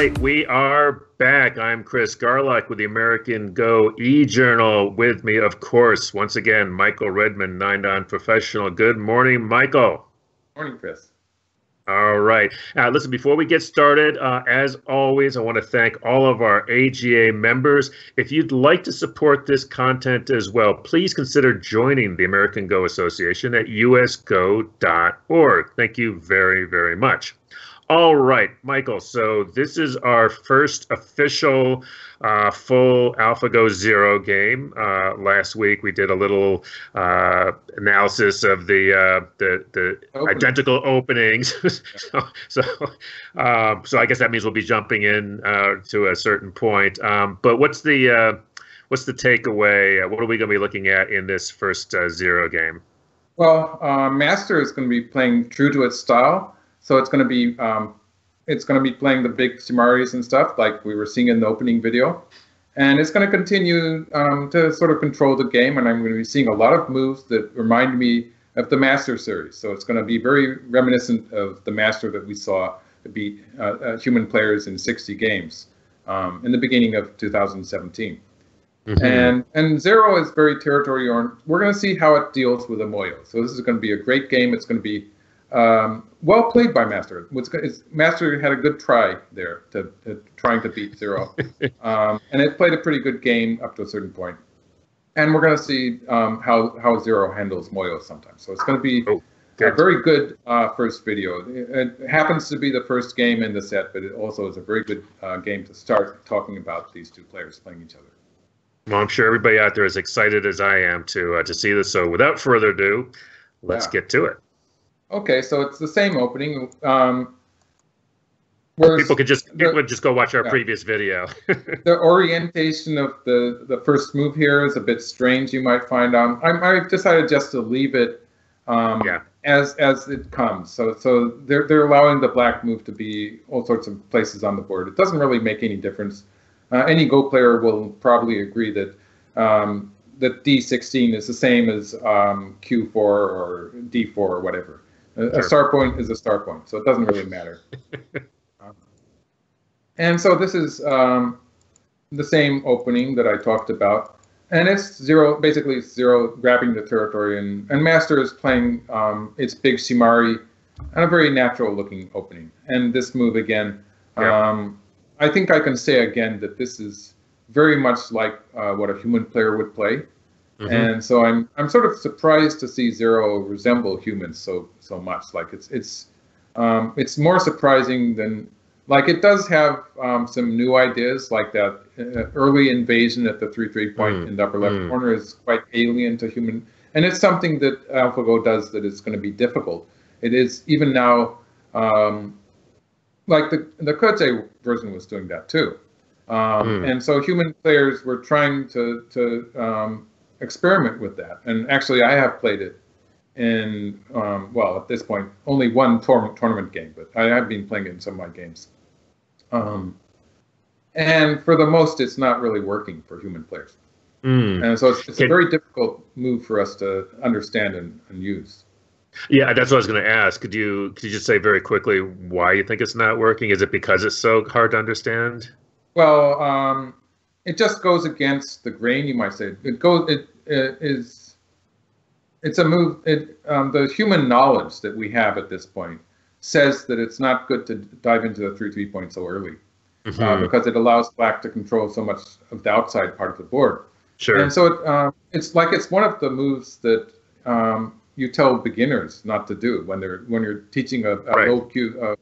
right, we are back. I'm Chris Garlock with the American Go e Journal. With me, of course, once again, Michael Redmond, Nine Dan Professional. Good morning, Michael. Morning, Chris. All right. Uh, listen, before we get started, uh, as always, I want to thank all of our AGA members. If you'd like to support this content as well, please consider joining the American Go Association at usgo.org. Thank you very, very much. All right, Michael. So this is our first official uh, full AlphaGo Zero game. Uh, last week we did a little uh, analysis of the uh, the, the Opening. identical openings. so so, um, so I guess that means we'll be jumping in uh, to a certain point. Um, but what's the uh, what's the takeaway? what are we going to be looking at in this first Zero game? Well, Master is going to be playing true to its style. So it's going to be um, it's going to be playing the big Shimaris and stuff like we were seeing in the opening video. And it's going to continue um, to sort of control the game. And I'm going to be seeing a lot of moves that remind me of the Master series. So it's going to be very reminiscent of the Master that we saw beat uh, uh, human players in 60 games um, in the beginning of 2017. Mm-hmm. And and Zero is very territory oriented. We're going to see how it deals with a moyo. So this is going to be a great game. It's going to be um, well played by Master. What's Master had a good try there to, to trying to beat Zero, um, and it played a pretty good game up to a certain point. And we're going to see um, how how Zero handles Moyo sometimes. So it's going to be oh, a very good uh, first video. It, it, happens to be the first game in the set, but it also is a very good uh, game to start talking about these two players playing each other. Well, I'm sure everybody out there is excited as I am to uh, to see this. So without further ado, let's yeah. get to it. Okay, so it's the same opening. Um, people could just people could just go watch our yeah. previous video. the orientation of the the first move here is a bit strange. You might find. Um, I, I've decided just to leave it. Um, yeah. As as it comes, so so they're they're allowing the black move to be all sorts of places on the board. It doesn't really make any difference. Uh, any Go player will probably agree that um, that D16 is the same as um, Q4 or D4 or whatever. A, sure. a star point is a star point, so it doesn't really matter. um, and so this is um, the same opening that I talked about. And it's zero, basically zero grabbing the territory, and, and Master is playing um, its big Shimari and a very natural looking opening. And this move again, yeah. um, I think I can say again that this is very much like uh, what a human player would play. Mm-hmm. And so I'm I'm sort of surprised to see Zero resemble humans so so much. Like it's it's um, it's more surprising than like it does have um, some new ideas like that uh, early invasion at the three three point mm. in the upper left mm. corner is quite alien to human and it's something that AlphaGo does that is going to be difficult. It is even now um, like the the Ke Jie version was doing that too. Um, mm. And so human players were trying to to um, experiment with that. And actually, I have played it in, um, well, at this point, only one tor- tournament game, but I have been playing it in some of my games. Um, and for the most, it's not really working for human players. Mm. And so it's, it's a very difficult move for us to understand and, and use. Yeah, that's what I was going to ask. Could you could you just say very quickly why you think it's not working? Is it because it's so hard to understand? Well, um, it just goes against the grain, you might say. It goes. It, it is. It's a move. It um, the human knowledge that we have at this point says that it's not good to dive into the three three point so early, mm-hmm. uh, because it allows black to control so much of the outside part of the board. Sure. And so it, um, it's like it's one of the moves that um, you tell beginners not to do when they're when you're teaching a, a right. low kyu,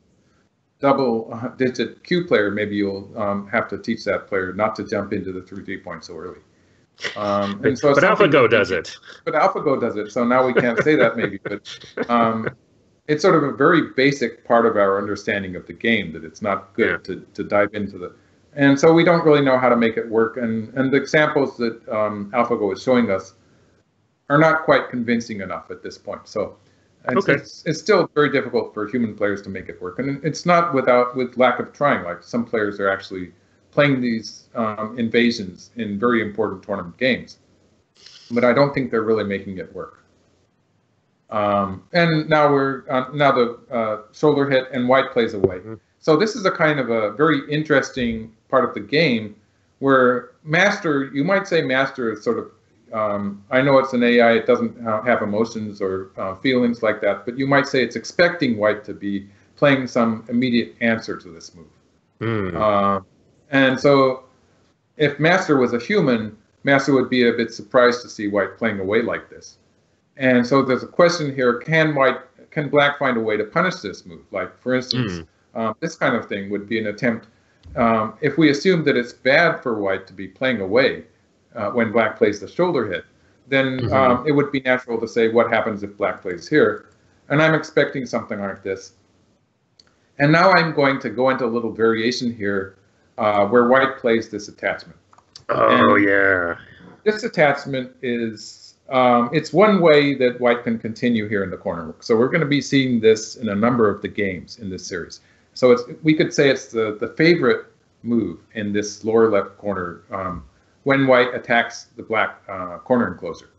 double uh, digit kyu player, maybe you'll um, have to teach that player not to jump into the three three point so early. Um, and so but AlphaGo does it. But AlphaGo does it. So now we can't say that maybe, but um, it's sort of a very basic part of our understanding of the game that it's not good yeah. to, to dive into the. And so we don't really know how to make it work. And, and the examples that um, AlphaGo is showing us are not quite convincing enough at this point. So it's, okay. it's, it's still very difficult for human players to make it work. And it's not without with lack of trying. Like some players are actually playing these um, invasions in very important tournament games. But I don't think they're really making it work. Um, and now we're uh, now the uh, shoulder hit and white plays away. Mm-hmm. So this is a kind of a very interesting part of the game where master, you might say master is sort of, um, I know it's an AI, it doesn't have emotions or uh, feelings like that, but you might say it's expecting white to be playing some immediate answer to this move. Mm. Uh, and so if master was a human, master would be a bit surprised to see white playing away like this. And so there's a question here: Can white, can black find a way to punish this move? Like, for instance, mm. um, this kind of thing would be an attempt. Um, if we assume that it's bad for white to be playing away uh, when black plays the shoulder hit, then mm-hmm. um, it would be natural to say, what happens if black plays here? And I'm expecting something like this. And now I'm going to go into a little variation here uh, where white plays this attachment. Oh, and yeah. This attachment is um, it's one way that white can continue here in the corner. So we're going to be seeing this in a number of the games in this series. So it's we could say it's the, the favorite move in this lower left corner um, when white attacks the black uh, corner enclosure.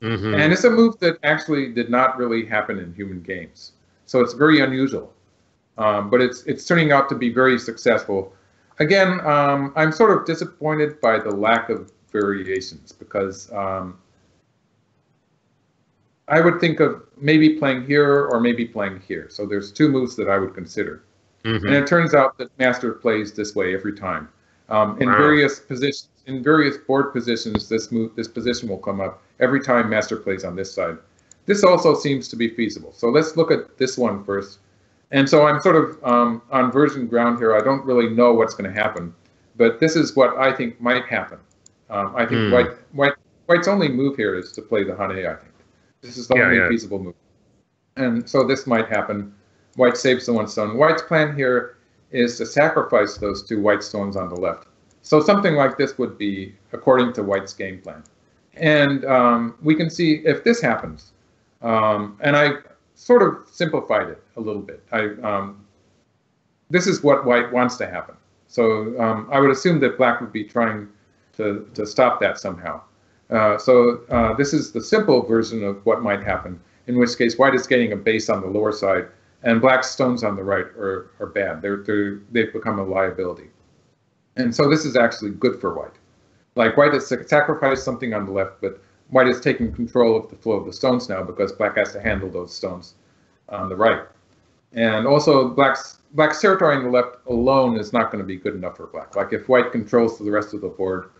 Mm-hmm. And it's a move that actually did not really happen in human games. So it's very unusual. Um, but it's it's turning out to be very successful. Again, um, I'm sort of disappointed by the lack of variations because um, I would think of maybe playing here or maybe playing here. So there's two moves that I would consider. Mm-hmm. And it turns out that master plays this way every time. Um, in wow. various positions, in various board positions, this move, this position will come up every time master plays on this side. This also seems to be feasible. So let's look at this one first. And so I'm sort of um, on virgin ground here. I don't really know what's going to happen, but this is what I think might happen. Um, I think mm. white, white, white's only move here is to play the Hane, I think. This is the yeah, only yeah. feasible move. And so this might happen. White saves the one stone. White's plan here is to sacrifice those two white stones on the left. So something like this would be according to White's game plan. And um, we can see if this happens. Um, and I sort of simplified it a little bit. I, um, this is what White wants to happen. So um, I would assume that Black would be trying to, to stop that somehow. Uh, so uh, this is the simple version of what might happen, in which case white is getting a base on the lower side, and black stones on the right are, are bad. They're, they're, they've become a liability. And so this is actually good for white. Like white has sacrificed something on the left, but white is taking control of the flow of the stones now because black has to handle those stones on the right. And also black's black's territory on the left alone is not going to be good enough for black. Like if white controls the rest of the board,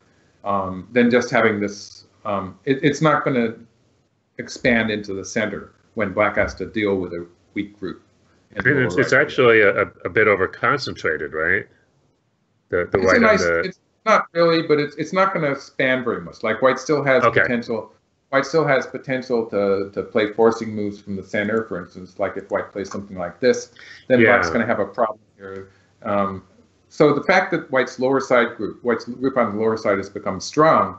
um, then just having this, um, it, it's not going to expand into the center when black has to deal with a weak group. It's, it's actually a, a bit over concentrated, right? The, the white nice, the... It's not really, but it's, it's not going to span very much. Like white still has okay. potential. White still has potential to, to play forcing moves from the center. For instance, like if white plays something like this, then yeah. black's going to have a problem here. Um, so the fact that White's lower side group, White's group on the lower side has become strong,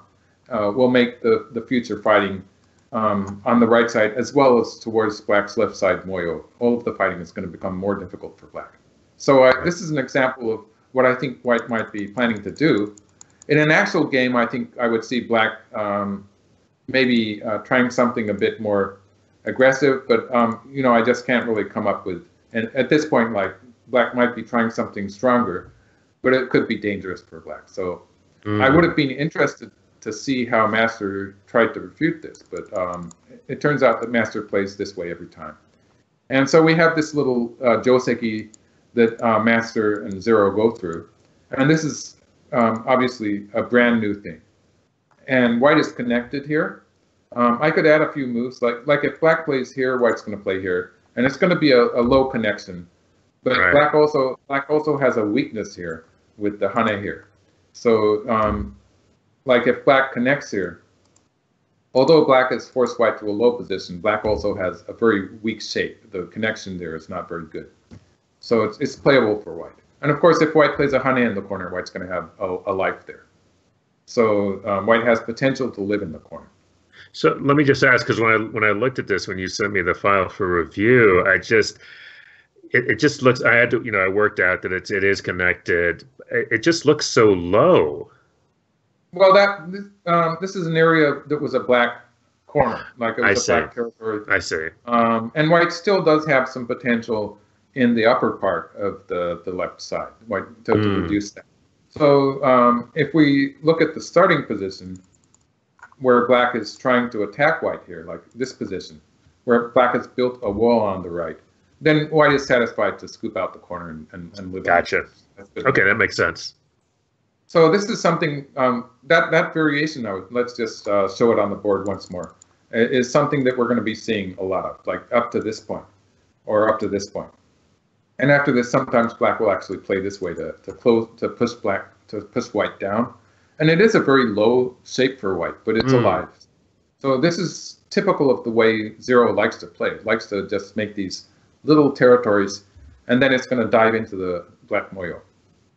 uh, will make the, the future fighting um, on the right side as well as towards Black's left side Moyo. All of the fighting is going to become more difficult for Black. So uh, this is an example of what I think White might be planning to do. In an actual game, I think I would see Black um, maybe uh, trying something a bit more aggressive, but um, you know I just can't really come up with. And at this point, like Black might be trying something stronger but it could be dangerous for black. So mm. I would have been interested to see how Master tried to refute this, but um, it turns out that Master plays this way every time. And so we have this little uh, joseki that uh, Master and Zero go through, and this is um, obviously a brand new thing. And White is connected here. Um, I could add a few moves, like like if Black plays here, White's going to play here, and it's going to be a, a low connection. But right. Black also Black also has a weakness here with the Hane here. So um, like if black connects here, although black has forced white to a low position, black also has a very weak shape. The connection there is not very good. So it's, it's playable for white. And of course, if white plays a hane in the corner, white's going to have a, a, life there. So um, white has potential to live in the corner. So let me just ask, because when I when I looked at this, when you sent me the file for review, I just it, it just looks. I had to, you know, I worked out that it's it is connected. It, it just looks so low. Well, that this, um, this is an area that was a black corner, like it was I a see. black territory. I see. Um, and white still does have some potential in the upper part of the, the left side white, to, mm. to hmm. reduce that. So um, if we look at the starting position, where black is trying to attack white here, like this position, where black has built a wall on the right, then white is satisfied to scoop out the corner and, and, and live. Gotcha. Okay, that makes sense. So this is something um, that that variation. Now let's just uh, show it on the board once more. Is something that we're going to be seeing a lot of, like up to this point, or up to this point. And after this, sometimes black will actually play this way to, to close to push black to push white down. And it is a very low shape for white, but it's mm. alive. So this is typical of the way Zero likes to play. It likes to just make these little territories, and then it's going to dive into the black moyo.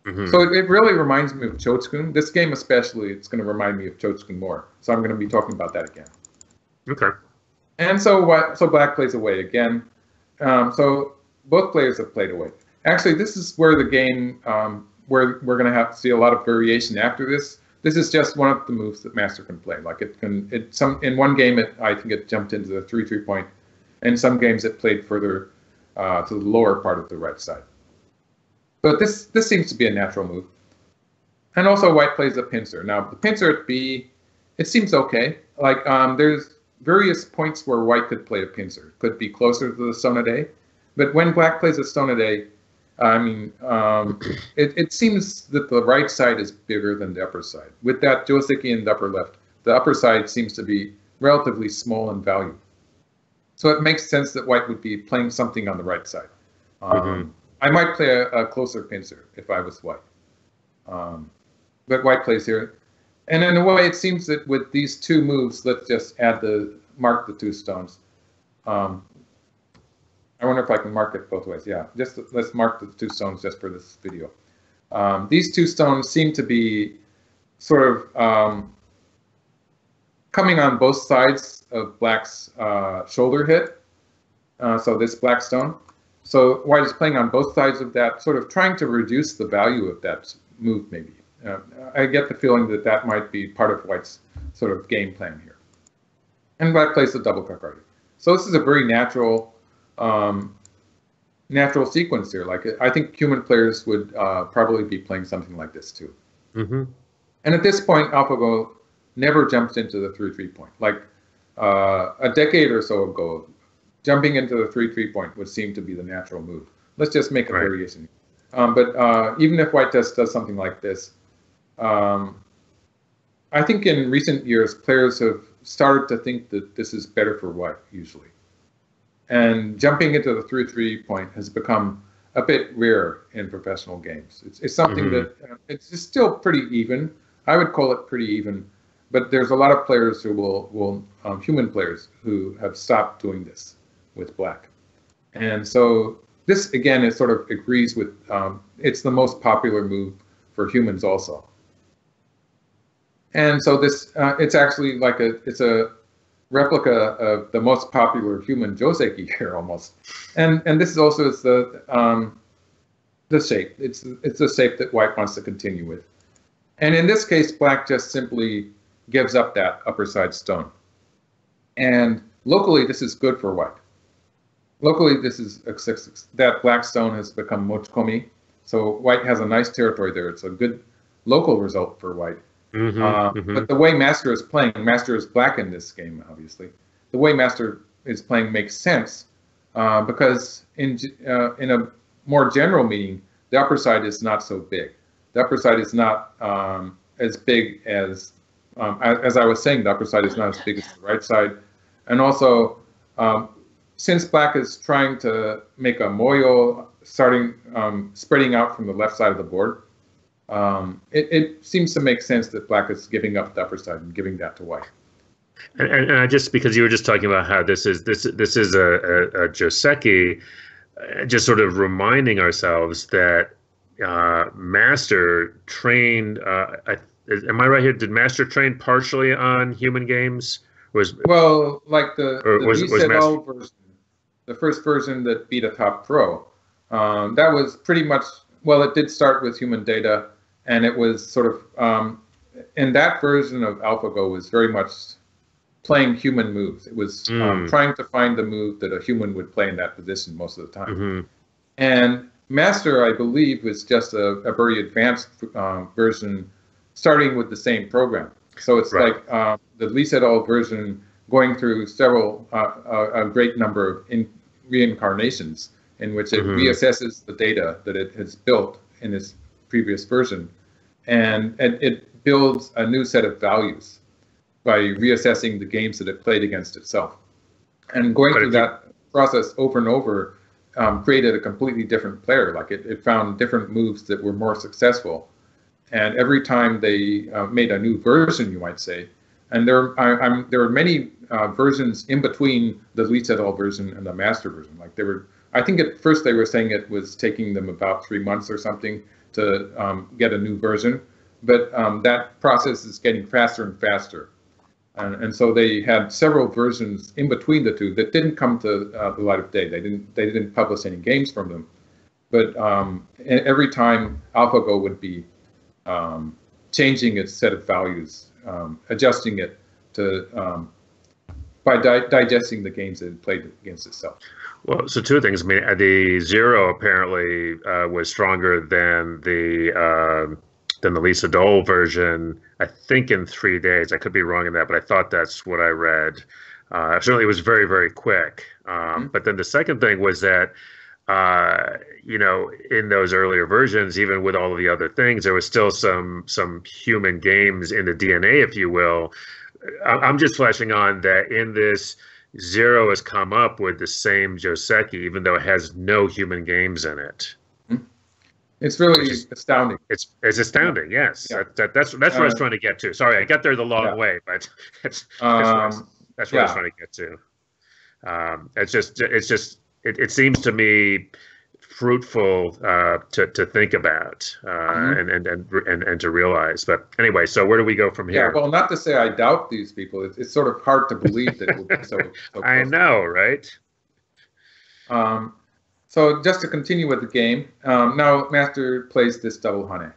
Mm-hmm. So it, it, really reminds me of Cho Chikun. This game especially, it's going to remind me of Cho Chikun more. So I'm going to be talking about that again. Okay. And so what? So black plays away again. Um, so both players have played away. Actually, this is where the game, um, where we're going to have to see a lot of variation after this. This is just one of the moves that master can play. Like it can, it some in one game, it I think it jumped into the three three point. In some games, it played further uh, to the lower part of the right side. But this this seems to be a natural move. And also, white plays a pincer. Now the pincer at B, it seems okay. Like um, there's various points where white could play a pincer. Could be closer to the stone of day but when black plays a stone a day, I mean, um, it, it seems that the right side is bigger than the upper side. With that Joseki in the upper left, the upper side seems to be relatively small in value. So it makes sense that white would be playing something on the right side. Um, mm-hmm. I might play a, a, closer pincer if I was white. Um, but white plays here. And in a way, it seems that with these two moves, let's just add the mark the two stones. Um, I wonder if I can mark it both ways. Yeah, just let's mark the two stones just for this video. Um, these two stones seem to be sort of um, coming on both sides of black's uh, shoulder hit. Uh, so this black stone. So white is playing on both sides of that, sort of trying to reduce the value of that move maybe. Uh, I get the feeling that that might be part of white's sort of game plan here. And black plays the double kakari. So this is a very natural um, natural sequence here. Like I think human players would uh, probably be playing something like this too. Mm-hmm. And at this point, AlphaGo never jumps into the three three point. Like uh, a decade or so ago, jumping into the three three point would seem to be the natural move. Let's just make a right. variation. Um, but uh, even if white does does something like this, um, I think in recent years players have started to think that this is better for white usually. And jumping into the three three point has become a bit rare in professional games. It's, it's something mm-hmm. that uh, it's still pretty even. I would call it pretty even, but there's a lot of players who will will um, human players who have stopped doing this with black, and so this again is sort of agrees with um, it's the most popular move for humans also. And so this uh, it's actually like a it's a replica of the most popular human joseki here almost. And and this is also is the um, the shape. It's it's the shape that white wants to continue with. And in this case, black just simply gives up that upper side stone. And locally, this is good for white. Locally, this is that black stone has become mochikomi. So white has a nice territory there. It's a good local result for white. Mm-hmm, uh, mm-hmm. But the way Master is playing, Master is black in this game, obviously. The way Master is playing makes sense uh, because in uh, in a more general meaning, the upper side is not so big. The upper side is not um, as big as, um, as, as I was saying. The upper side is not as big as the right side, and also um, since black is trying to make a moyo starting um, spreading out from the left side of the board, um, it, it, seems to make sense that black is giving up the upper side and giving that to white. And, and, and just because you were just talking about how this is this this is a, a, a Joseki, uh, just sort of reminding ourselves that uh, Master trained. Uh, I, am I right here? Did Master train partially on human games? Was well, like the, the was, was Master... the first version that beat a top pro. Um, that was pretty much well. It did start with human data and it was sort of um, in that version of AlphaGo was very much playing human moves. It was mm. um, hmm. trying to find the move that a human would play in that position most of the time. Mm-hmm. And Master, I believe, was just a, a very advanced uh, version, starting with the same program. So it's right. like uh, the Lee Sedol version going through several, uh, a, a, great number of in reincarnations in which it mm-hmm. reassesses the data that it has built in its previous version, and, and it builds a new set of values by reassessing the games that it played against itself. And going through that process over and over um, created a completely different player. Like it, it found different moves that were more successful. And every time they uh, made a new version, you might say, and there, I, there are many uh, versions in between the least Lee Sedol version and the master version. Like they were, I think at first they were saying it was taking them about three months or something to um, get a new version, but um, that process is getting faster and faster. And, and, so they had several versions in between the two that didn't come to uh, the light of day. They didn't they didn't publish any games from them, but um, every time AlphaGo would be um, changing its set of values, um, adjusting it to um, by di- digesting the games that it played against itself. Well, so two things. I mean, the zero apparently uh, was stronger than the uh, than the Lee Sedol version. I think in three days. I could be wrong in that, but I thought that's what I read. Uh, certainly, it was very very quick. Um, mm-hmm. But then the second thing was that uh, you know, in those earlier versions, even with all of the other things, there was still some some human games in the DNA, if you will. I'm just flashing on that in this Zero has come up with the same Joseki, even though it has no human games in it. It's really is, astounding. It's it's astounding. Yes, yeah. that, that, that's that's what uh, I was uh, trying to get to. Sorry, I got there the long yeah. way, but it's, um, that's what, I was, trying to get to. Um, it's just it's just it, it seems to me fruitful uh, to to think about uh, mm-hmm. and, and, and and and to realize. But anyway, so where do we go from here? Yeah, well, not to say I doubt these people. It's, it's sort of hard to believe that it will be so. so I know, right? Um, so just to continue with the game, um, now Master plays this double hane,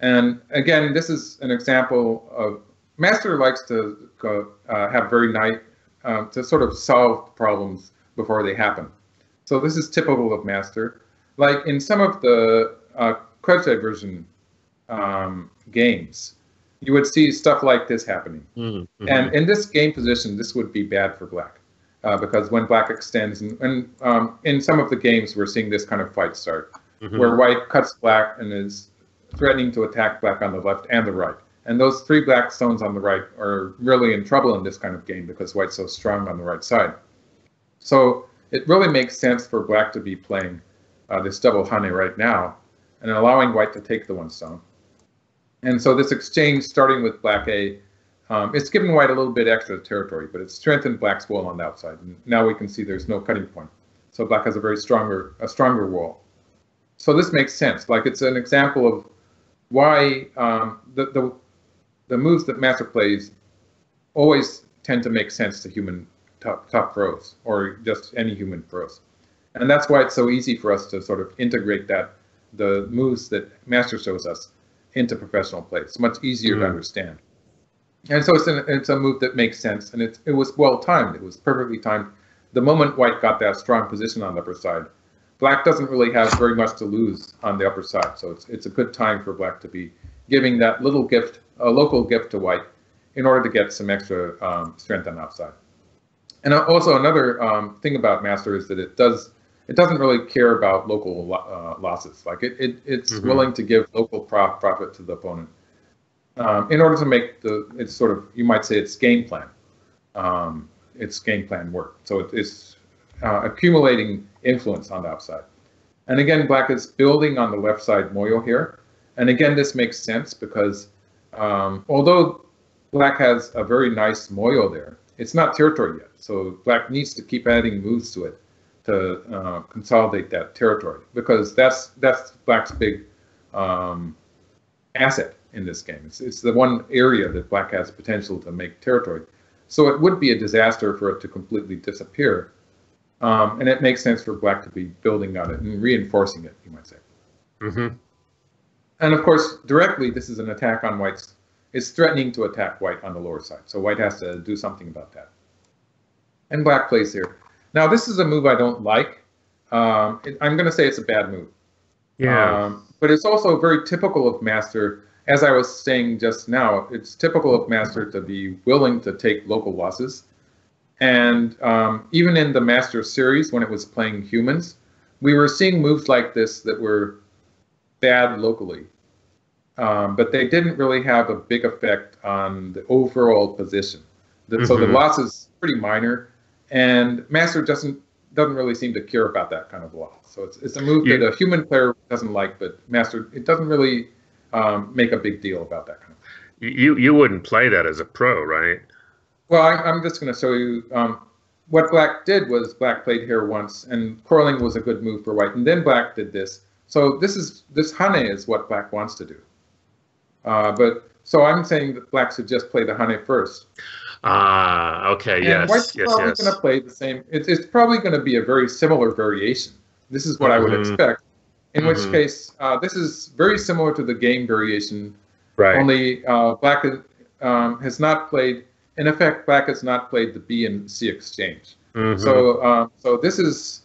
and again, this is an example of Master likes to go, uh, have very nice um, to sort of solve problems before they happen. So this is typical of Master like in some of the uh, version um, games, you would see stuff like this happening. Mm-hmm. And in this game position, this would be bad for black. Uh, because when black extends, and, and um, in some of the games, we're seeing this kind of fight start, mm-hmm. where white cuts black and is threatening to attack black on the left and the right. And those three black stones on the right are really in trouble in this kind of game because white's so strong on the right side. So it really makes sense for black to be playing uh, this double hane right now, and allowing white to take the one stone. And so this exchange, starting with black A, um, it's given white a little bit extra territory, but it's strengthened black's wall on the outside. And now we can see there's no cutting point. So black has a very stronger, a stronger wall. So this makes sense. Like it's an example of why um, the, the, the moves that master plays always tend to make sense to human top, top throws or just any human throws. And that's why it's so easy for us to sort of integrate that, the moves that Master shows us into professional play. It's much easier mm. to understand. And so it's, an, it's a move that makes sense, and it, it was well timed. It was perfectly timed. The moment White got that strong position on the upper side, Black doesn't really have very much to lose on the upper side. So it's, it's a good time for Black to be giving that little gift, a local gift to White, in order to get some extra um, strength on the outside. And also another um, thing about Master is that it does it doesn't really care about local uh, losses. Like it, it it's mm-hmm. willing to give local prof- profit to the opponent um, in order to make the it's sort of you might say it's game plan. Um, it's game plan work. So it, it's uh, accumulating influence on the outside. And again, black is building on the left side moyo here. And again, this makes sense because um, although black has a very nice moyo there, it's not territory yet. So black needs to keep adding moves to it to uh, consolidate that territory because that's that's Black's big um, asset in this game. It's, it's the one area that Black has potential to make territory. So it would be a disaster for it to completely disappear. Um, and it makes sense for Black to be building on it and reinforcing it, you might say. Mm-hmm. And of course, directly, this is an attack on White's. It's threatening to attack White on the lower side. So White has to do something about that. And Black plays here. Now, this is a move I don't like. um, it, I'm going to say it's a bad move. Yeah. Um, but it's also very typical of Master, as I was saying just now, it's typical of Master to be willing to take local losses. And um, even in the Master series, when it was playing humans, we were seeing moves like this that were bad locally. Um, but they didn't really have a big effect on the overall position. The, mm-hmm. So the mm-hmm. loss is pretty minor, and Master doesn't doesn't really seem to care about that kind of loss. So it's it's a move yeah. that a human player doesn't like, but Master it doesn't really um, make a big deal about that kind of. Thing. You you wouldn't play that as a pro, right? Well, I, am just going to show you um, what Black did. Was Black played here once, and coiling was a good move for White, and then Black did this. So this is this Hane is what Black wants to do. Uh, but so I'm saying that Black should just play the Hane first. Ah, okay, and yes, White's yes, probably yes. going to play the same. It's, it's probably going to be a very similar variation. This is what mm-hmm. I would mm-hmm. expect. In mm-hmm. which case, uh, this is very similar to the game variation. Right. Only uh, Black um, has not played. In effect, Black has not played the B and C exchange. Mm-hmm. So, uh, so this is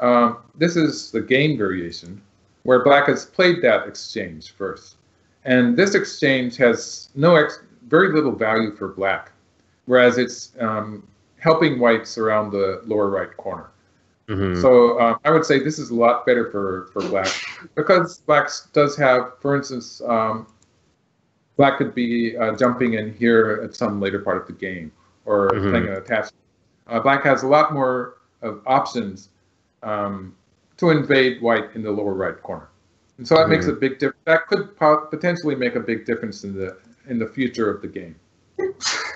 um, this is the game variation, where Black has played that exchange first. And this exchange has no ex- very little value for black, whereas it's um, helping whites around the lower right corner. Mm-hmm. So uh, I would say this is a lot better for, for black because black does have, for instance, um, black could be uh, jumping in here at some later part of the game or mm-hmm. playing an attachment. Uh, black has a lot more of options um, to invade white in the lower right corner. And so that mm-hmm. makes a big difference. That could potentially make a big difference in the in the future of the game.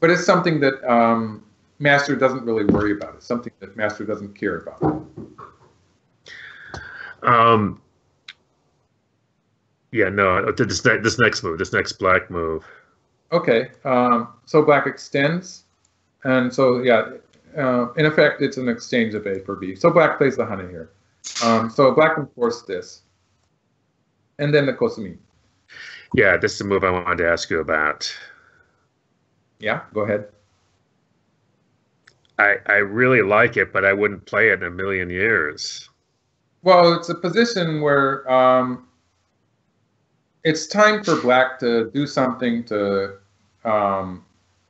but it's something that um, Master doesn't really worry about. It's something that Master doesn't care about. Um. Yeah, no. This this next move, this next black move. Okay. Um, so black extends, and so yeah, uh, in effect, it's an exchange of A for B. So black plays the hane here. Um, so black can force this and then the Kosumin. Yeah, this is the move I wanted to ask you about. Yeah, go ahead. I I really like it, but I wouldn't play it in a million years. Well, it's a position where um, it's time for black to do something to um,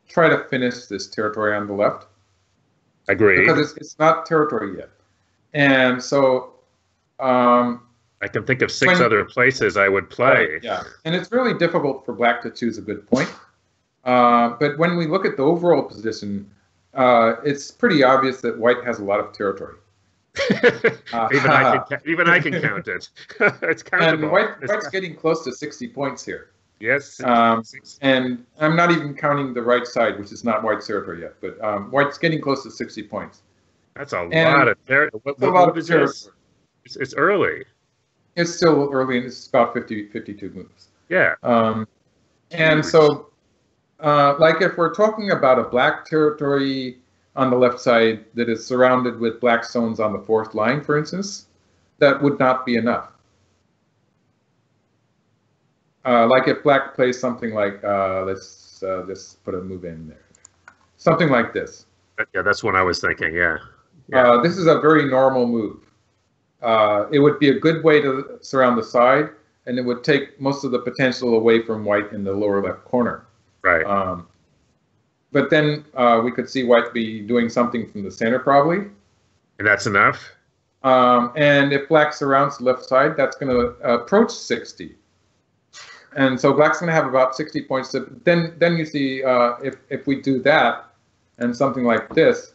try to finish this territory on the left. I agree. Because it's, it's not territory yet. And so um, I can think of six when, other places I would play. Right, yeah, and it's really difficult for black to choose a good point. Uh, but when we look at the overall position, uh, it's pretty obvious that white has a lot of territory. uh, even, I can, even I can count it. it's countable. And white, white's getting close to 60 points here. Yes. Um, and I'm not even counting the right side, which is not white's territory yet, but um, white's getting close to 60 points. That's a and lot of territory. What, what, what is this? It's, it's early it's still early and it's about 50, 52 moves. Yeah. Um, and so, uh, like if we're talking about a black territory on the left side that is surrounded with black stones on the fourth line, for instance, that would not be enough. Uh, like if black plays something like, uh, let's uh, just put a move in there. Something like this. Yeah, that's what I was thinking, yeah. yeah. Uh, this is a very normal move. Uh, it would be a good way to surround the side, and it would take most of the potential away from white in the lower left corner. Right. Um, but then uh, we could see white be doing something from the center probably. And that's enough? Um, and if black surrounds the left side, that's going to approach 60. And so black's going to have about 60 points. To, then, then you see uh, if, if we do that and something like this,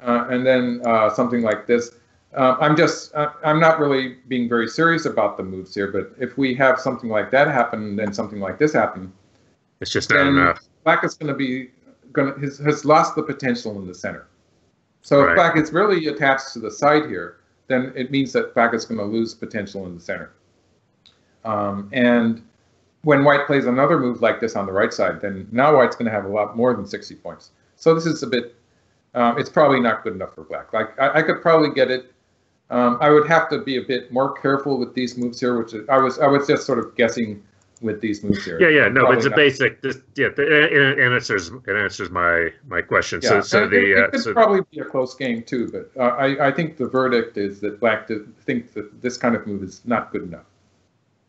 uh, and then uh, something like this, uh, I'm just, uh, I'm not really being very serious about the moves here, but if we have something like that happen, then something like this happen, it's just not enough. Black is going to be, going to, has, has lost the potential in the center. So right. if Black is really attached to the side here, then it means that Black is going to lose potential in the center. Um, and when White plays another move like this on the right side, then now White's going to have a lot more than 60 points. So this is a bit, um, it's probably not good enough for Black. Like I, I could probably get it um, I would have to be a bit more careful with these moves here, which I was I was just sort of guessing with these moves here. Yeah, yeah, no, but it's a basic. This, yeah, it, it answers it answers my my question. Yeah. So, so and the it, it uh, could so, probably be a close game too, but uh, I I think the verdict is that Black thinks that this kind of move is not good enough.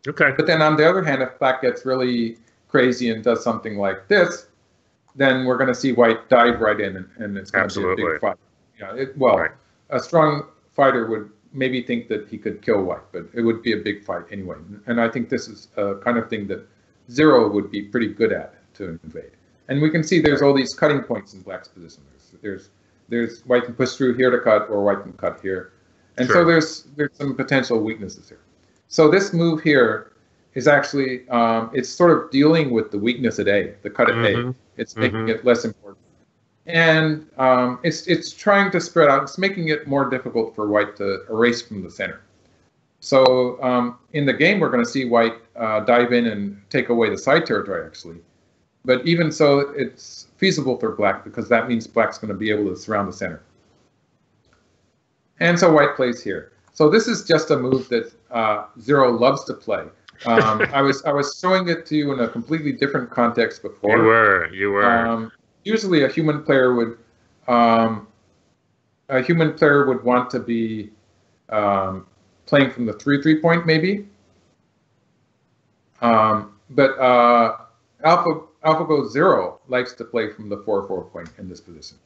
Okay. But then on the other hand, if Black gets really crazy and does something like this, then we're going to see White dive right in, and, and it's going to be a big fight. Yeah. It, well, right. a strong fighter would maybe think that he could kill White, but it would be a big fight anyway. And I think this is a kind of thing that Zero would be pretty good at to invade. And we can see there's all these cutting points in Black's position. There's, there's, there's White can push through here to cut, or White can cut here. And sure. so there's there's some potential weaknesses here. So this move here is actually um, it's sort of dealing with the weakness at A, the cut at mm-hmm. A. It's making mm-hmm. it less important and um, it's it's trying to spread out. It's making it more difficult for white to erase from the center. So um, in the game, we're going to see white uh, dive in and take away the side territory actually. But even so, it's feasible for black because that means black's going to be able to surround the center. And so white plays here. So this is just a move that uh, Zero loves to play. Um, I was I was showing it to you in a completely different context before. You were, you were. Um, usually a human player would um, a human player would want to be um, playing from the three three point maybe. Um, but uh, Alpha AlphaGo Zero likes to play from the four four point in this position.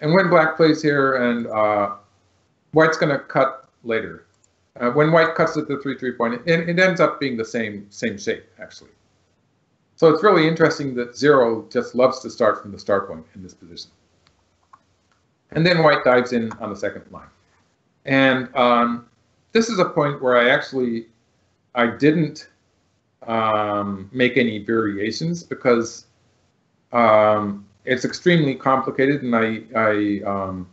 And when Black plays here and uh, White's going to cut later. Uh, when White cuts at the three three point, it, it ends up being the same same shape actually. So it's really interesting that zero just loves to start from the start point in this position. And then white dives in on the second line. And um, this is a point where I actually, I didn't um, make any variations because um, it's extremely complicated and I, I um,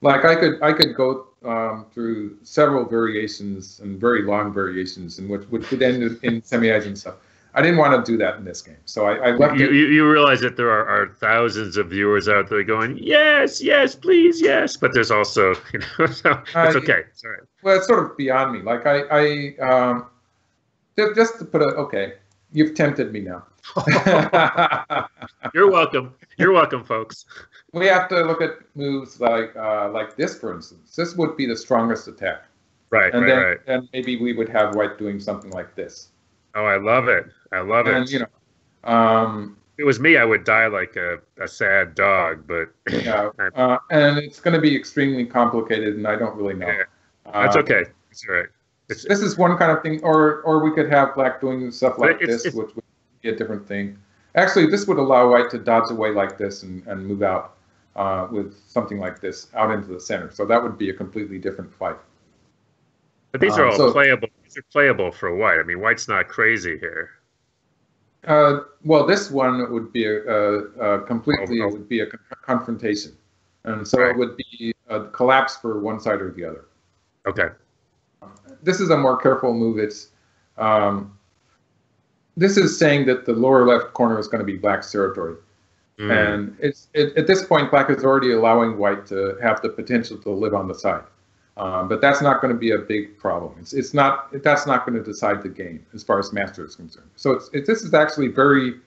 like I could, I could go um, through several variations and very long variations and which, which would end in semeais and stuff. I didn't want to do that in this game, so I, I left you, it. You, you realize that there are, are, thousands of viewers out there going, yes, yes, please, yes, but there's also, you know, so it's okay. It's Well, it's sort of beyond me. Like I, I um, just to put a okay, you've tempted me now. You're welcome. You're welcome, folks. We have to look at moves like uh, like this, for instance. This would be the strongest attack. Right, and right, then, right. And maybe we would have white doing something like this. Oh, I love it. I love and, it. You know, um, if it was me, I would die like a, a sad dog. But yeah, uh, and it's going to be extremely complicated, and I don't really know. Yeah. That's uh, okay. It's all right. It's, this is one kind of thing, or or we could have black doing stuff like it's, this, it's, which would be a different thing. Actually, this would allow white to dodge away like this and, and move out uh, with something like this out into the center. So that would be a completely different fight. But these are um, all so, playable. These are playable for white. I mean, white's not crazy here. Uh, well, this one would be a, a, a completely oh, oh. would be a confrontation, and so right. it would be a collapse for one side or the other. Okay. This is a more careful move. It's um, this is saying that the lower left corner is going to be black's territory, mm. and it's it, at this point black is already allowing white to have the potential to live on the side. Um, but that's not going to be a big problem. It's, it's not that's not going to decide the game as far as master is concerned. So it's, it, this is actually very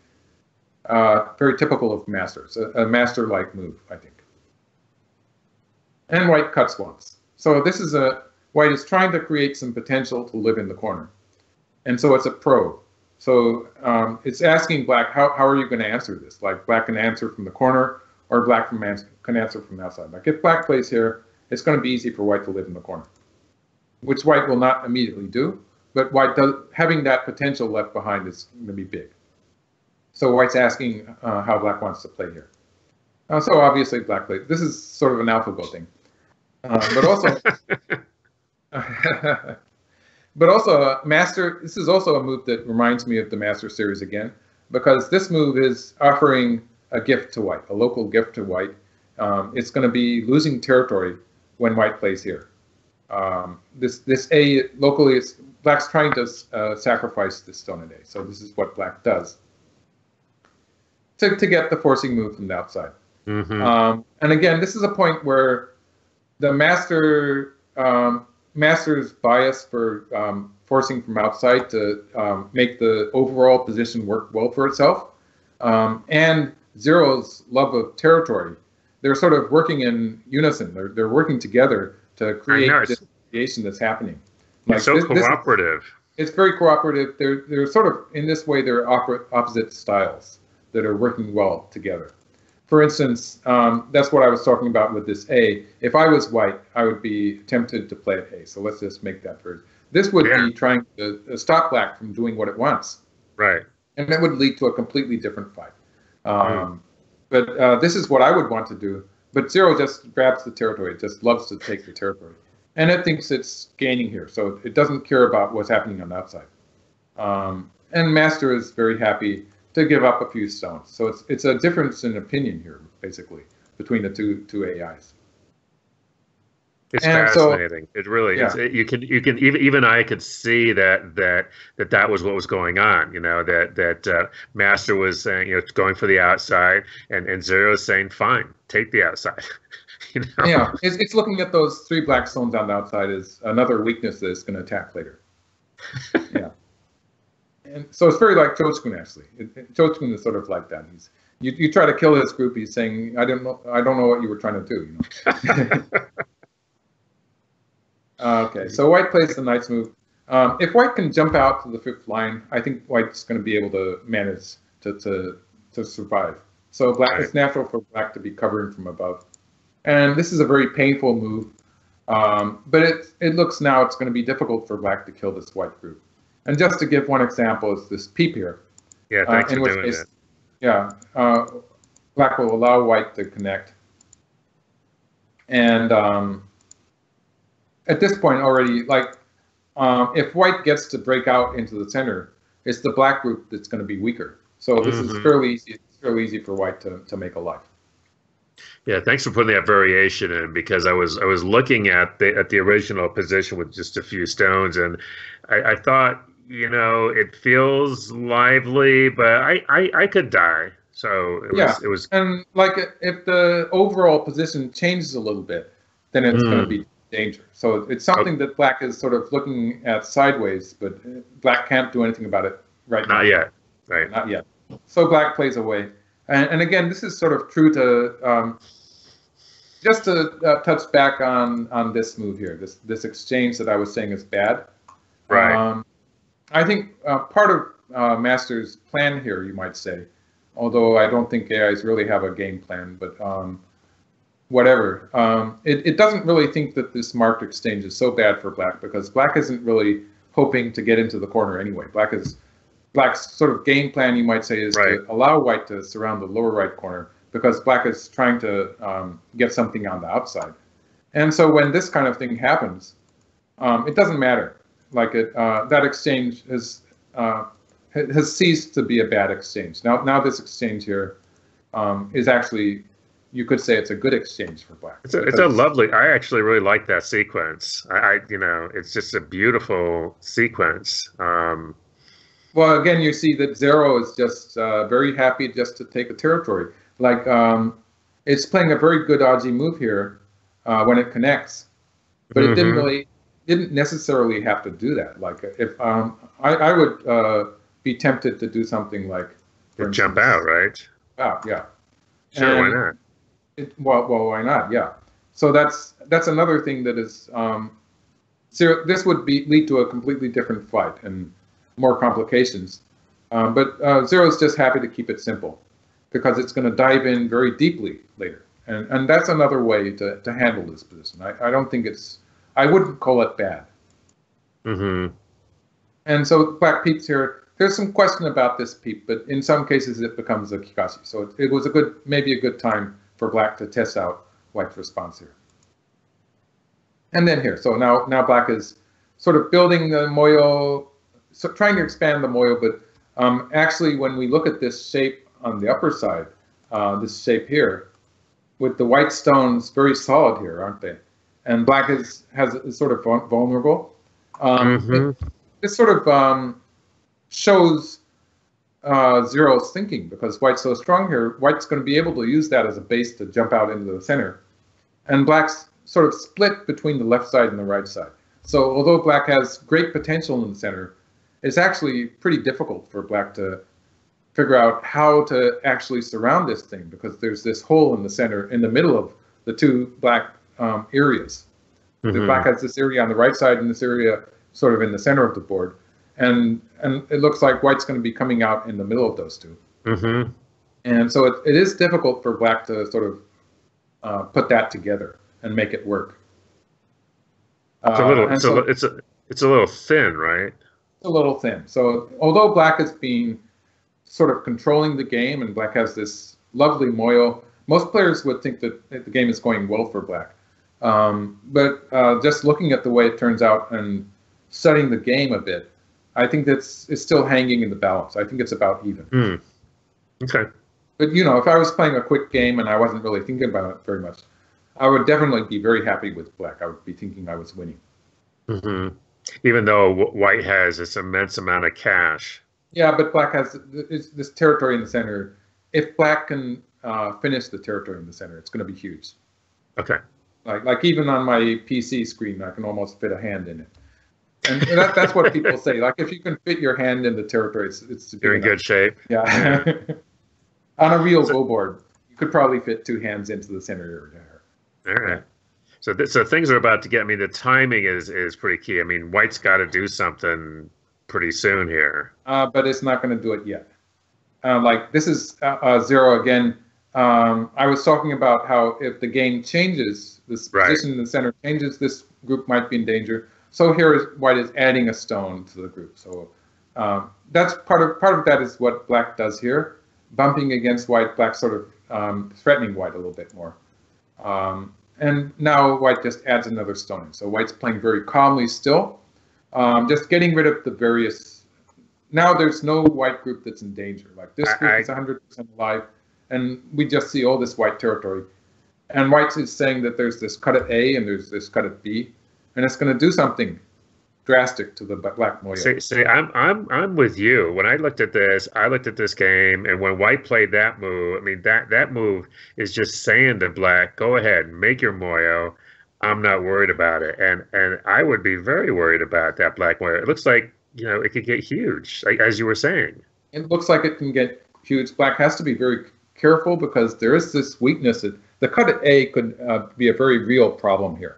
uh, very typical of masters, a, a master-like move, I think. And white cuts once. So this is a white is trying to create some potential to live in the corner, and so it's a probe. So um, it's asking black, how, how are you going to answer this? Like black can answer from the corner, or black from can answer from the outside. Like if black plays here, it's going to be easy for white to live in the corner, which white will not immediately do, but white does, having that potential left behind is going to be big. So white's asking uh, how black wants to play here. Uh, so obviously black plays. This is sort of an AlphaGo thing, uh, but also, but also uh, master. This is also a move that reminds me of the master series again, because this move is offering a gift to white, a local gift to white. Um, it's going to be losing territory when white plays here. Um, this this A locally is black's trying to uh, sacrifice this stone in A. So this is what black does to, to get the forcing move from the outside. Mm-hmm. Um, and again, this is a point where the master um, master's bias for um, forcing from outside to um, make the overall position work well for itself. Um, and Zero's love of territory. They're sort of working in unison. They're, they're working together to create this creation that's happening. Like, it's so this, cooperative. This, it's very cooperative. They're, they're sort of, in this way, they're opposite styles that are working well together. For instance, um, that's what I was talking about with this A. If I was white, I would be tempted to play A. So let's just make that first. This would yeah. be trying to stop black from doing what it wants. Right. And that would lead to a completely different fight. Um, mm. But uh, this is what I would want to do. But Zero just grabs the territory. It just loves to take the territory. And it thinks it's gaining here. So it doesn't care about what's happening on the outside. Um, and Master is very happy to give up a few stones. So it's it's a difference in opinion here, basically, between the two two AIs. It's and fascinating. So, it really yeah. It, you can you can even even I could see that that that that was what was going on. You know that that uh, Master was saying you know going for the outside, and and Zero is saying fine, take the outside. you know? Yeah, it's, it's looking at those three black stones on the outside is another weakness that it's going to attack later. yeah and so it's very like Cho Chikun actually. Cho Chikun is sort of like that. He's you, you try to kill his group. He's saying, I don't know, I don't know what you were trying to do. You know. okay, so White plays the Knight's move. Um, if White can jump out to the fifth line, I think White's going to be able to manage to to to survive. So Black, right. it's natural for Black to be covering from above, and this is a very painful move. Um, but it it looks now it's going to be difficult for Black to kill this White group. And just to give one example is this peep here. Yeah, uh, thanks uh, in for which doing case, that. Yeah, uh, black will allow white to connect. And um, at this point already, like, um, if white gets to break out into the center, it's the black group that's going to be weaker. So this mm -hmm. is mm-hmm. fairly easy. It's fairly easy for white to, to make a life. Yeah, thanks for putting that variation in because I was I was looking at the at the original position with just a few stones and I, I thought you know, it feels lively, but I, I, I could die. So it yeah. was, it was. And like if the overall position changes a little bit, then it's mm. going to be danger. So it's something okay. that black is sort of looking at sideways, but black can't do anything about it right Not now. Not yet. Right. Not yet. So black plays away. And, and again, this is sort of true to, um, just to uh, touch back on, on this move here, this, this exchange that I was saying is bad. Right. Um, I think uh, part of uh, Master's plan here, you might say, although I don't think AIs really have a game plan, but um, whatever. Um, it, it doesn't really think that this marked exchange is so bad for Black because Black isn't really hoping to get into the corner anyway. Black is Black's sort of game plan, you might say, is right. to allow White to surround the lower right corner because Black is trying to um, get something on the outside. And so when this kind of thing happens, um, it doesn't matter like it uh, that exchange has uh, has ceased to be a bad exchange. Now now this exchange here um, is actually you could say it's a good exchange for black. It's a, it's a lovely. I actually really like that sequence. I, I you know it's just a beautiful sequence. Um, well, again, you see that Zero is just uh, very happy just to take a territory. Like um, it's playing a very good Aji move here uh, when it connects, but mm-hmm. it didn't mm-hmm. really didn't necessarily have to do that. Like if um, I, I would uh, be tempted to do something like jump out, right? Out, yeah. Sure, and why not? It, well, well, why not? Yeah. So that's that's another thing that is. Um, so this would be lead to a completely different fight and more complications. Um, but uh, Zero is just happy to keep it simple because it's going to dive in very deeply later. And, and that's another way to, to handle this position. I, I don't think it's I wouldn't call it bad. Mm-hmm. And so Black Peeps here, there's some question about this peep, but in some cases it becomes a Kikashi. So it, it was a good, maybe a good time for Black to test out White's response here. And then here, so now now Black is sort of building the moyo, so trying to expand the moyo, but um, actually when we look at this shape on the upper side, uh, this shape here, with the white stones very solid here, aren't they? and black is has is sort of vulnerable. Um, mm-hmm. it, this sort of um, shows uh, Zero's thinking because white's so strong here. White's going to be able to use that as a base to jump out into the center, and black's sort of split between the left side and the right side. So although black has great potential in the center, it's actually pretty difficult for black to figure out how to actually surround this thing because there's this hole in the center, in the middle of the two black um, areas. Mm-hmm. The black has this area on the right side and this area sort of in the center of the board, and and it looks like white's going to be coming out in the middle of those 2 mm-hmm. And so it, it is difficult for black to sort of uh, put that together and make it work. It's a little. Uh, it's, so, a, it's a. It's a little thin, right? It's a little thin. So although black is being sort of controlling the game, and black has this lovely moyo, most players would think that the game is going well for black. Um, but uh, just looking at the way it turns out and studying the game a bit, I think that's it's still hanging in the balance. I think it's about even. Mm. Okay. But you know, if I was playing a quick game and I wasn't really thinking about it very much, I would definitely be very happy with black. I would be thinking I was winning. Mm-hmm. Even though white has this immense amount of cash. Yeah, but black has this territory in the center. If black can uh, finish the territory in the center, it's going to be huge. Okay. Like like even on my PC screen, I can almost fit a hand in it. And that, that's what people say. Like if you can fit your hand in the territory, it's, it's you're in good shape. Yeah. on a real so, Go board, you could probably fit two hands into the center area. All right. So, th- so things are about to get. I mean, the timing is is pretty key. I mean, White's got to do something pretty soon here. Uh, but it's not going to do it yet. Uh, like this is uh, uh, zero again. Um, I was talking about how if the game changes, this right. position in the center changes, this group might be in danger. So here is White is adding a stone to the group. So um, that's part of part of that is what Black does here, bumping against White. Black sort of um, threatening White a little bit more. Um, and now white just adds another stone. So white's playing very calmly still, um, just getting rid of the various. Now there's no white group that's in danger. Like this group I, is 100% alive, and we just see all this white territory. And white is saying that there's this cut at A and there's this cut at B, and it's going to do something drastic to the black Moyo. See, see, I'm I'm I'm with you. When I looked at this, I looked at this game, and when White played that move, I mean that that move is just saying to Black, "Go ahead, make your Moyo. I'm not worried about it." And and I would be very worried about that Black Moyo. It looks like you know it could get huge, like, as you were saying. It looks like it can get huge. Black has to be very careful because there is this weakness that the cut at A could uh, be a very real problem here.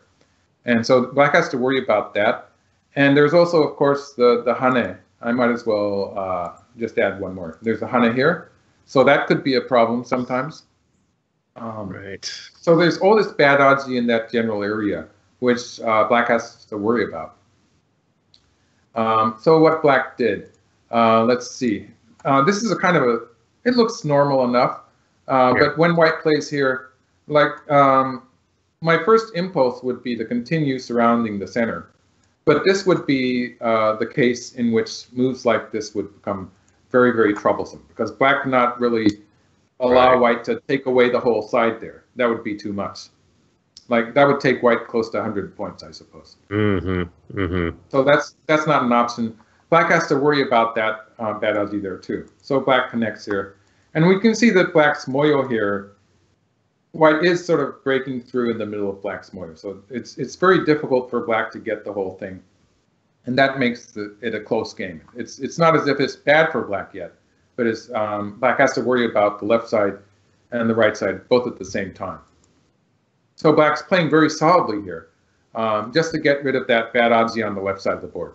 And so Black has to worry about that. And there's also, of course, the, the hane. I might as well uh, just add one more. There's a hane here. So that could be a problem sometimes. Um, right. So there's all this bad aji in that general area, which uh, black has to worry about. Um, so what black did, uh, let's see. Uh, this is a kind of a, it looks normal enough, uh, yeah. but when white plays here, like um, my first impulse would be to continue surrounding the center. But this would be uh, the case in which moves like this would become very, very troublesome because black cannot really allow right. white to take away the whole side there. That would be too much. Like that would take white close to 100 points, I suppose. Mm-hmm. Mm-hmm. So that's that's not an option. Black has to worry about that uh, bad aji there too. So black connects here, and we can see that black's moyo here white is sort of breaking through in the middle of black's moyo. So it's it's very difficult for black to get the whole thing, and that makes the, it a close game. It's it's not as if it's bad for black yet, but it's um, black has to worry about the left side and the right side both at the same time. So black's playing very solidly here, um, just to get rid of that bad aji on the left side of the board.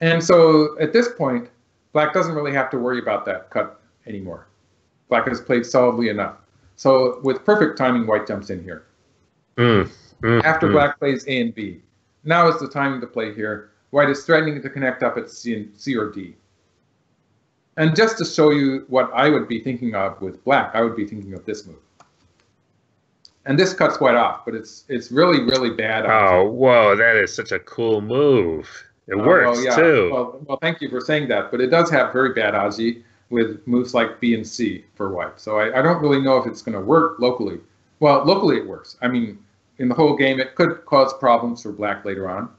And so at this point, black doesn't really have to worry about that cut anymore. Black has played solidly enough. So with perfect timing, white jumps in here. Mm, mm, After mm. black plays A and B. Now is the time to play here. White is threatening to connect up at C, and, C or D. And just to show you what I would be thinking of with black, I would be thinking of this move. And this cuts white off, but it's it's really, really bad. Oh, whoa, that is such a cool move. It uh, works well, yeah. too. Well, well, thank you for saying that, but it does have very bad Aji with moves like B and C for white. So I, I don't really know if it's going to work locally. Well, locally it works. I mean, in the whole game, it could cause problems for black later on.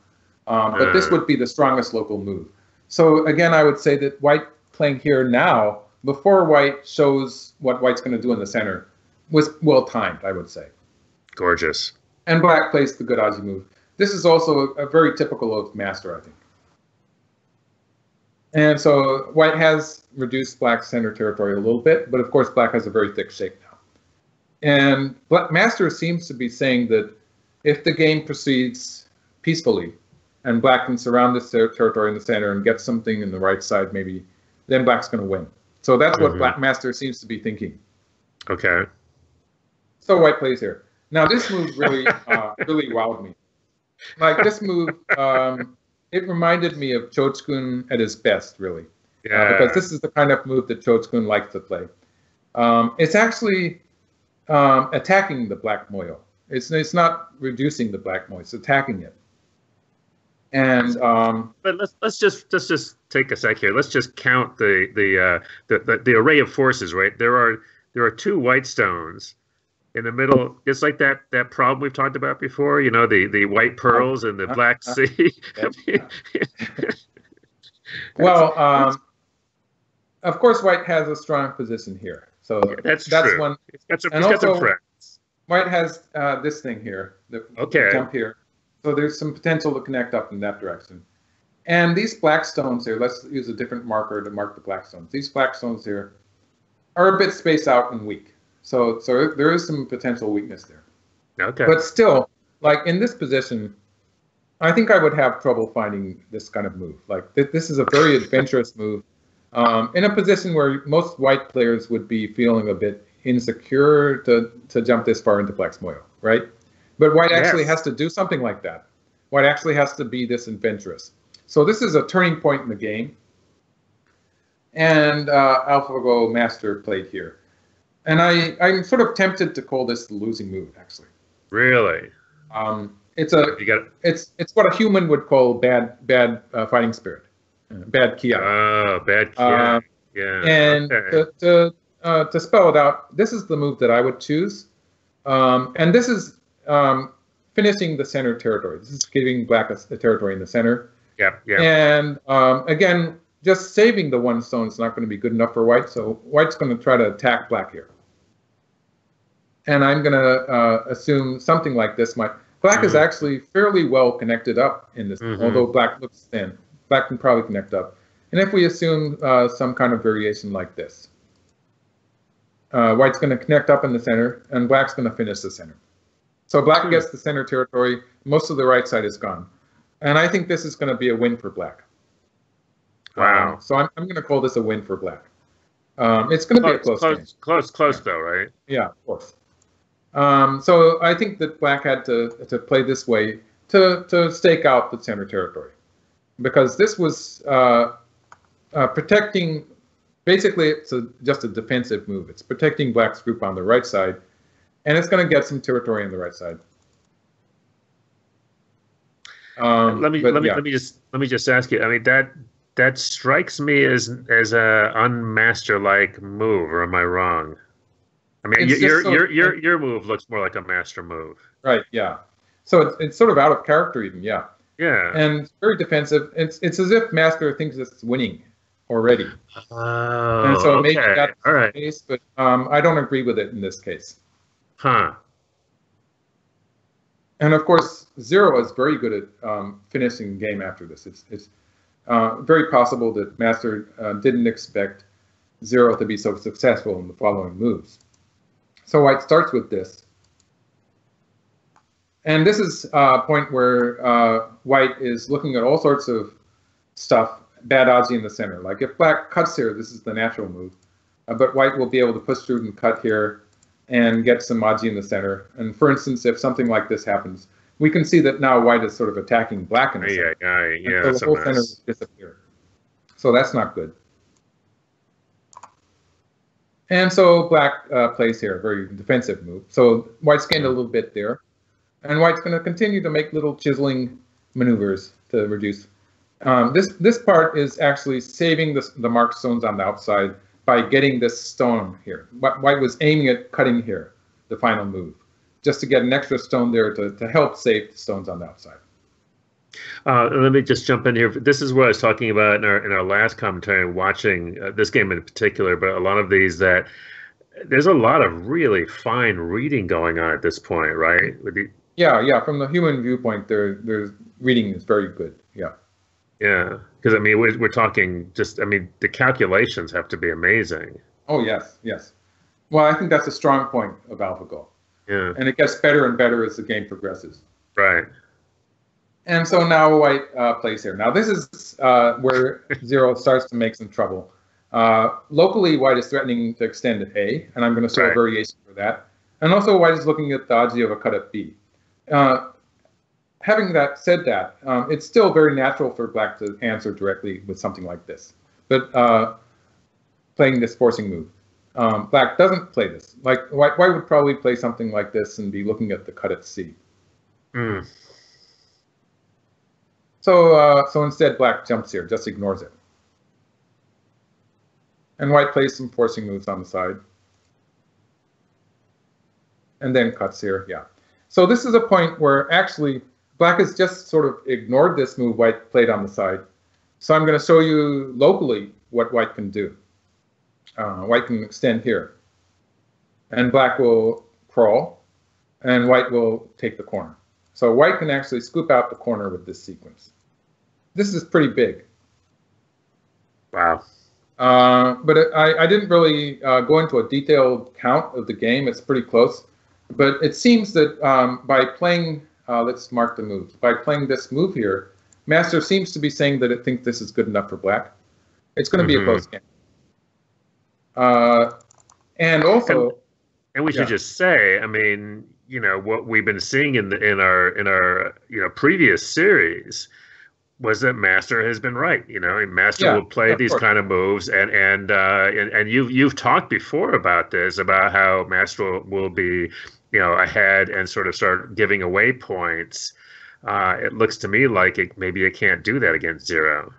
Um, but this would be the strongest local move. So again, I would say that white playing here now, before white shows what white's going to do in the center, was well timed, I would say. Gorgeous. And black plays the good Aji move. this is also a, a very typical of master, I think. And so white has reduced black's center territory a little bit, but of course black has a very thick shape now. And black master seems to be saying that if the game proceeds peacefully and black can surround this ter territory in the center and get something in the right side maybe, then black's going to win. So that's mm -hmm. what black master seems to be thinking. Okay. So white plays here. Now this move really, uh, really wowed me. Like this move, um, it reminded me of Cho Chikun at his best, really. Yeah. Uh, because this is the kind of move that Cho Chikun likes to play. Um, it's actually um, attacking the black moyo. It's it's not reducing the black moyo. It's attacking it. And um, but let's let's just let's just take a sec here. Let's just count the the, uh, the the the array of forces. Right, there are there are two white stones in the middle, just like that that problem we've talked about before. You know, the the white pearls and the Black Sea. well, um, of course, white has a strong position here, so yeah, that's that's true. one. It's got some, and also, got some friends. White has uh, this thing here, the, okay. jump here. So there's some potential to connect up in that direction. And these black stones here, let's use a different marker to mark the black stones. These black stones here are a bit spaced out and weak. So so there is some potential weakness there. Okay. But still, like in this position, I think I would have trouble finding this kind of move. Like th this is a very adventurous move. Um, in a position where most white players would be feeling a bit insecure to, to jump this far into Black's Moyo, right? But white yes. actually has to do something like that. White actually has to be this adventurous. So this is a turning point in the game. And uh, AlphaGo Master played here. And I, I'm sort of tempted to call this the losing move, actually. Really? Um, it's a you got it's it's what a human would call bad bad uh, fighting spirit, uh, bad kiai. Oh, bad kiai. Uh, yeah. And okay. to to, uh, to spell it out, this is the move that I would choose, um, and this is um, finishing the center territory. This is giving black a, a territory in the center. Yeah, yeah. And um, again, just saving the one stone is not going to be good enough for white, so white's going to try to attack black here and I'm going to uh, assume something like this might. Black mm-hmm. is actually fairly well connected up in this, mm-hmm. although black looks thin. Black can probably connect up. And if we assume uh, some kind of variation like this, uh, white's going to connect up in the center, and black's going to finish the center. So black mm-hmm. gets the center territory. Most of the right side is gone. And I think this is going to be a win for black. Wow. Um, so I'm, I'm going to call this a win for black. Um, it's going to be a close close, game. Close, close though, right? Yeah, of course. Um, so I think that Black had to, to play this way to, to stake out the center territory because this was uh, uh, protecting, basically it's a, just a defensive move. It's protecting Black's group on the right side and it's going to get some territory on the right side. Um, let me but, let me yeah. let me just let me just ask you. I mean that that strikes me as as a unmaster like move, or am I wrong? I mean, your so, your your your move looks more like a master move. Right. Yeah. So it's, it's sort of out of character, even. Yeah. Yeah. And very defensive. It's it's as if master thinks it's winning already. Oh. And so maybe okay. that's All right. the case, but um, I don't agree with it in this case. Huh. And of course, Zero is very good at um, finishing game after this. It's it's uh, very possible that Master uh, didn't expect Zero to be so successful in the following moves. So white starts with this. And this is a point where uh, white is looking at all sorts of stuff, bad aji in the center. Like if black cuts here, this is the natural move. Uh, but white will be able to push through and cut here and get some aji in the center. And for instance, if something like this happens, we can see that now white is sort of attacking black in the center. Yeah, yeah, yeah. So the whole center will disappear. So that's not good. And so black uh, plays here, very defensive move. So white's gained a little bit there. And white's going to continue to make little chiseling maneuvers to reduce. Um, this this part is actually saving the, the marked stones on the outside by getting this stone here. White was aiming at cutting here, the final move, just to get an extra stone there to, to help save the stones on the outside. Uh, let me just jump in here. This is what I was talking about in our in our last commentary, watching uh, this game in particular, but a lot of these that there's a lot of really fine reading going on at this point, right? Yeah, yeah. From the human viewpoint, their their reading is very good. Yeah. Yeah, because I mean, we're, we're talking just. I mean, the calculations have to be amazing. Oh yes, yes. Well, I think that's a strong point of AlphaGo. Yeah. And it gets better and better as the game progresses. Right. And so now white uh, plays here. Now this is uh, where zero starts to make some trouble. Uh, locally, white is threatening to extend at A, and I'm going to show right. a variation for that. And also, white is looking at the odds of a cut at B. Uh, having that said that, um, it's still very natural for black to answer directly with something like this. But uh, playing this forcing move. Um, black doesn't play this. Like white, white would probably play something like this and be looking at the cut at C. Mm. So, uh, so instead, black jumps here, just ignores it. And white plays some forcing moves on the side. And then cuts here, yeah. So this is a point where actually black has just sort of ignored this move white played on the side. So I'm going to show you locally what white can do. Uh, white can extend here. And black will crawl, and white will take the corner. So white can actually scoop out the corner with this sequence. This is pretty big. Wow. Uh, but it, I, I, didn't really uh, go into a detailed count of the game. It's pretty close. But it seems that um, by playing, uh, let's mark the moves, by playing this move here, Master seems to be saying that it thinks this is good enough for black. It's going to mm-hmm. be a close game. Uh, and also, and, and we yeah. should just say, I mean, you know, what we've been seeing in the in our in our you know previous series was that Master has been right. You know, Master yeah, will play these course. kind of moves, and and uh, and and you've you've talked before about this about how Master will, will be, you know, ahead and sort of start giving away points. Uh, it looks to me like it, maybe it can't do that against zero.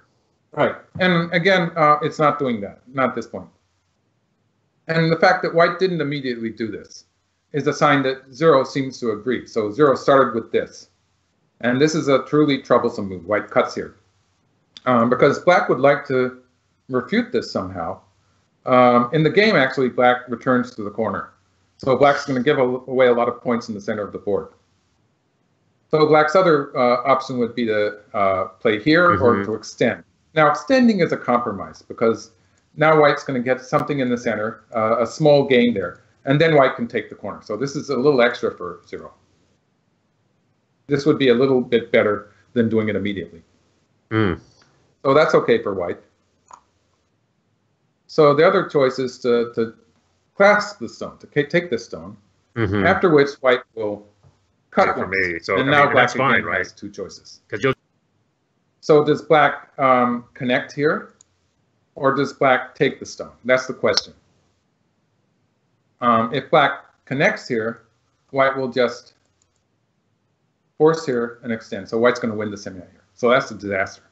Right, and again, uh, it's not doing that. Not this point. And the fact that white didn't immediately do this is a sign that zero seems to agree. So zero started with this. And this is a truly troublesome move. White cuts here. Um, because black would like to refute this somehow. Um, in the game, actually, black returns to the corner. So black's going to give away a lot of points in the center of the board. So black's other uh, option would be to uh, play here mm -hmm. or mm-hmm. to extend. Now, extending is a compromise because now white's going to get something in the center, uh, a small gain there, and then white can take the corner. So this is a little extra for zero. This would be a little bit better than doing it immediately. Mm. So that's okay for white. So the other choice is to, to clasp the stone, to take this stone, mm-hmm. after which white will cut yeah, for me. So and I now mean, black that's fine, right? has two choices. Because So does black um, connect here? or does black take the stone? That's the question. Um, if black connects here, white will just force here and extend. So white's going to win the semeai here. So that's a disaster.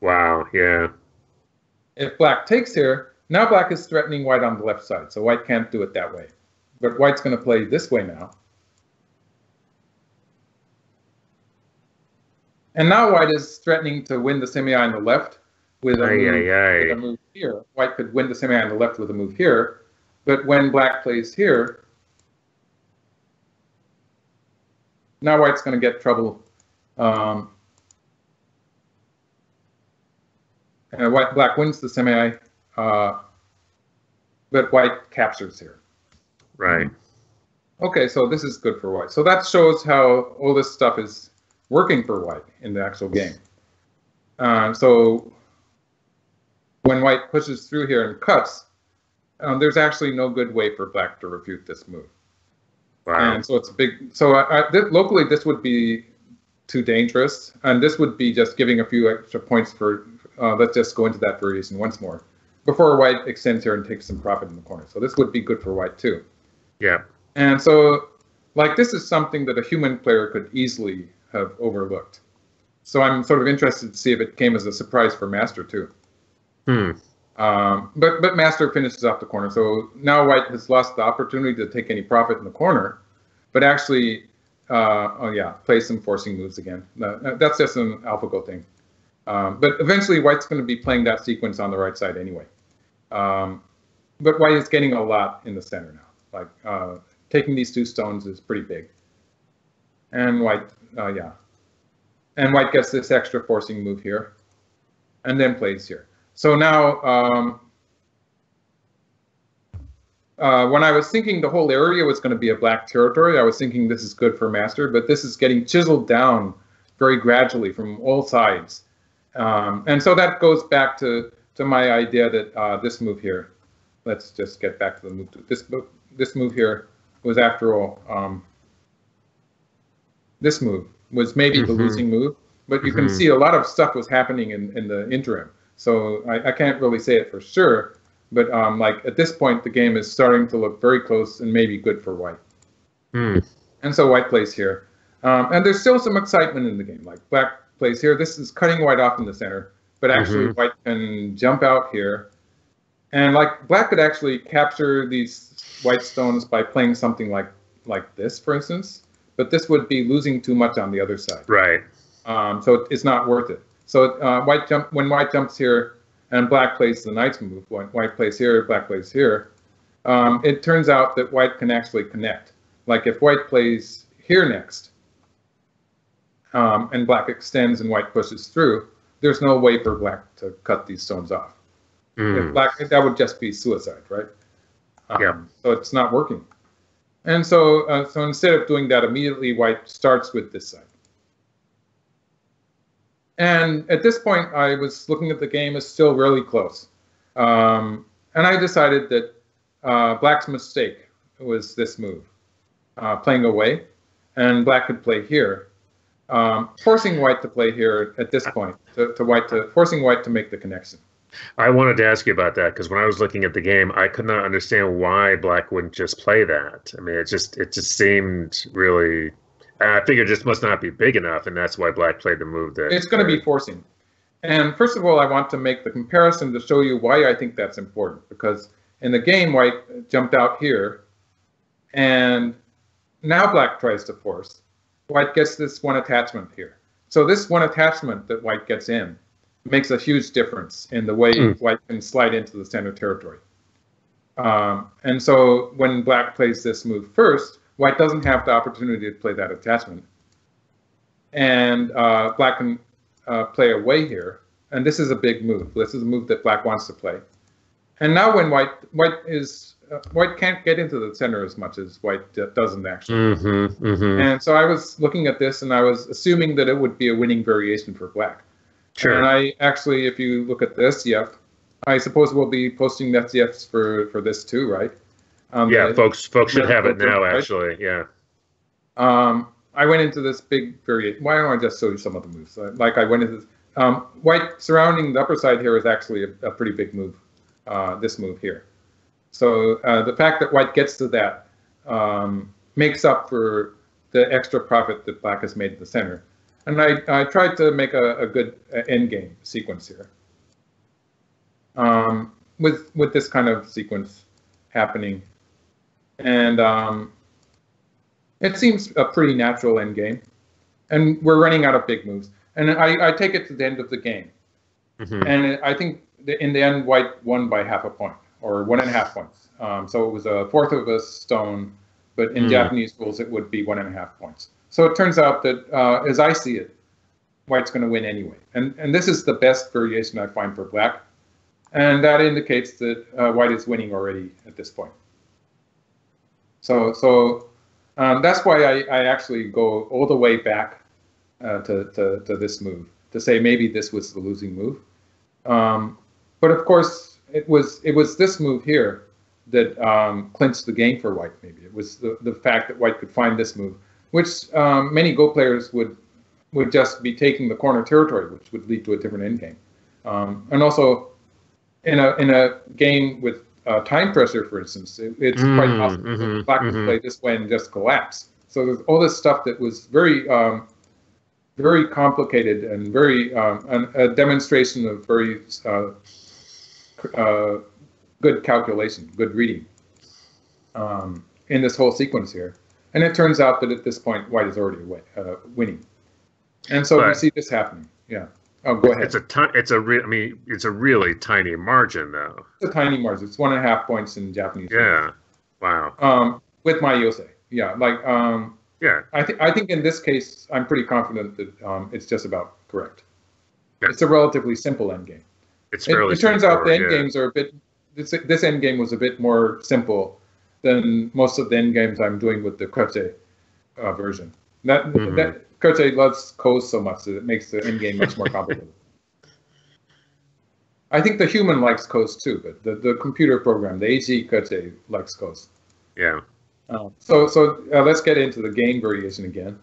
Wow, yeah. If black takes here, now black is threatening white on the left side. So white can't do it that way. But white's going to play this way now. And now white is threatening to win the semeai on the left with a, aye, move, aye, aye. with a move here. White could win the semeai on the left with a move here, but when black plays here, now white's going to get trouble. Um, and white black wins the semeai, uh, but white captures here. Right. Okay, so this is good for white. So that shows how all this stuff is working for white in the actual game. Uh, so when white pushes through here and cuts, um, there's actually no good way for black to refute this move. Wow. And so it's a big. So I, I, th locally, this would be too dangerous, and this would be just giving a few extra points for. Uh, let's just go into that variation once more before white extends here and takes some profit in the corner. So this would be good for white too. Yeah. And so, like this is something that a human player could easily have overlooked. So I'm sort of interested to see if it came as a surprise for Master too. Hmm. Um, but but Master finishes off the corner. So now White has lost the opportunity to take any profit in the corner, but actually, uh, oh yeah, play some forcing moves again. Uh, that's just an AlphaGo thing. Um, but eventually, White's going to be playing that sequence on the right side anyway. Um, but White is getting a lot in the center now. Like uh, taking these two stones is pretty big. and white, uh, yeah. And white gets this extra forcing move here, and then plays here. So now, um, uh, when I was thinking the whole area was going to be a black territory, I was thinking this is good for master, but this is getting chiseled down very gradually from all sides. Um, and so that goes back to, to my idea that uh, this move here, let's just get back to the move. This, this move here was after all, um, this move was maybe mm-hmm. the losing move, but you mm-hmm. can see a lot of stuff was happening in, in the interim. So I, I can't really say it for sure, but um, like at this point, the game is starting to look very close and maybe good for white. Mm. And so white plays here. Um, and there's still some excitement in the game. Like black plays here. This is cutting white off in the center, but actually mm-hmm. white can jump out here. And like black could actually capture these white stones by playing something like like this, for instance. But this would be losing too much on the other side. Right. Um, so it's not worth it. So uh, white jump when white jumps here and black plays the knight's move. When white plays here, black plays here. Um, it turns out that white can actually connect. Like if white plays here next, um, and black extends and white pushes through, there's no way for black to cut these stones off. Mm. If black, that would just be suicide, right? Um, yeah. So it's not working. And so, uh, so instead of doing that immediately, white starts with this side. And at this point, I was looking at the game as still really close. Um, and I decided that uh, black's mistake was this move, uh, playing away, and black could play here, um, forcing white to play here at this point, to, to white to forcing white to make the connection. I wanted to ask you about that because when I was looking at the game, I could not understand why Black wouldn't just play that. I mean, it just it just seemed really I figured this must not be big enough, and that's why Black played the move there. It's going to be forcing. And first of all, I want to make the comparison to show you why I think that's important. Because in the game, White jumped out here, and now Black tries to force. White gets this one attachment here. So this one attachment that White gets in makes a huge difference in the way mm. White can slide into the center territory. Um, and so when Black plays this move first, White doesn't have the opportunity to play that attachment. And uh, black can uh, play away here. And this is a big move. This is a move that black wants to play. And now when white white is uh, white can't get into the center as much as white doesn't actually. Mm-hmm, mm-hmm. And so I was looking at this and I was assuming that it would be a winning variation for black. Sure. And I actually, if you look at this, yeah, I suppose we'll be posting NetCFs for for this too, right? Um, yeah, folks, folks should have it now. Right? Actually, yeah. Um, I went into this big variation. Why don't I just show you some of the moves? Like I went into this. Um, white surrounding the upper side here is actually a, a pretty big move. Uh, this move here. So uh, the fact that white gets to that um, makes up for the extra profit that black has made at the center. And I, I tried to make a, a good endgame sequence here. Um, with with this kind of sequence happening and um, it seems a pretty natural end game. And we're running out of big moves. And I, I take it to the end of the game. Mm-hmm. And I think in the end, White won by half a point or one and a half points. Um, so it was a fourth of a stone, but in mm. Japanese rules, it would be one and a half points. So it turns out that, uh, as I see it, White's going to win anyway. And, and this is the best variation I find for Black. And that indicates that uh, White is winning already at this point. So, so um, that's why I, I actually go all the way back uh, to, to, to, this move to say maybe this was the losing move. Um, but of course, it was it was this move here that um, clinched the game for White. Maybe it was the, the fact that White could find this move, which um, many Go players would would just be taking the corner territory, which would lead to a different endgame. Um, and also, in a in a game with uh, time pressure, for instance, it, it's mm, quite possible mm-hmm, black mm-hmm. play this way and just collapse. So there's all this stuff that was very, um, very complicated and very um, an, a demonstration of very uh, uh, good calculation, good reading um, in this whole sequence here. And it turns out that at this point, white is already away, uh, winning. And so but, we see this happening. Yeah. Oh, go ahead. It's a ton, it's a re- I mean, it's a really tiny margin though. It's a tiny margin. It's one and a half points in Japanese. Yeah. Wow. Um, with my Yosei. Yeah, like um, Yeah. I think I think in this case, I'm pretty confident that um, it's just about correct. Yeah. It's a relatively simple endgame. It's fairly. It, it turns out the endgames yeah. are a bit. This this endgame was a bit more simple than most of the endgames I'm doing with the Kote uh, version. That mm-hmm. that Kote loves Ko's so much that it makes the end game much more complicated. I think the human likes Ko's too, but the, the computer program, the AG Kote, likes Ko's. Yeah. Uh, so so uh, let's get into the game variation again.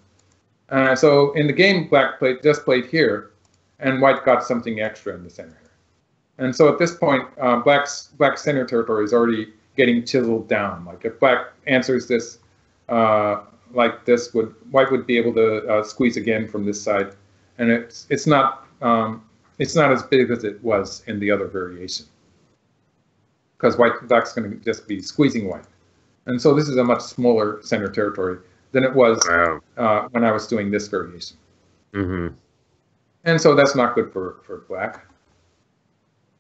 Uh, so in the game, black played just played here, and white got something extra in the center here. And so at this point, uh, black's black center territory is already getting chiseled down. Like if black answers this uh, like this, would white would be able to uh, squeeze again from this side, and it's it's not um, it's not as big as it was in the other variation because white black's going to just be squeezing white. And so this is a much smaller center territory than it was wow. uh, when I was doing this variation. Mm-hmm. And so that's not good for, for black.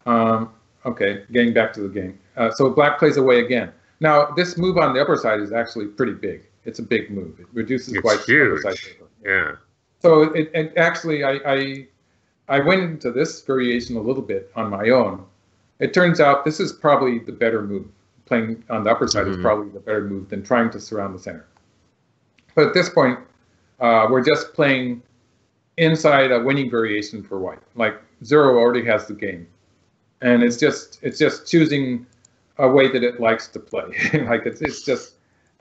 Um, okay, getting back to the game. Uh, so black plays away again. Now, this move on the upper side is actually pretty big. It's a big move. It reduces it's white's huge. side. Yeah. So it, it actually, I, I, I went into this variation a little bit on my own. It turns out this is probably the better move playing on the upper side mm-hmm. is probably the better move than trying to surround the center. But at this point, uh, we're just playing inside a winning variation for white. Like zero already has the game, and it's just it's just choosing a way that it likes to play. like it's it's just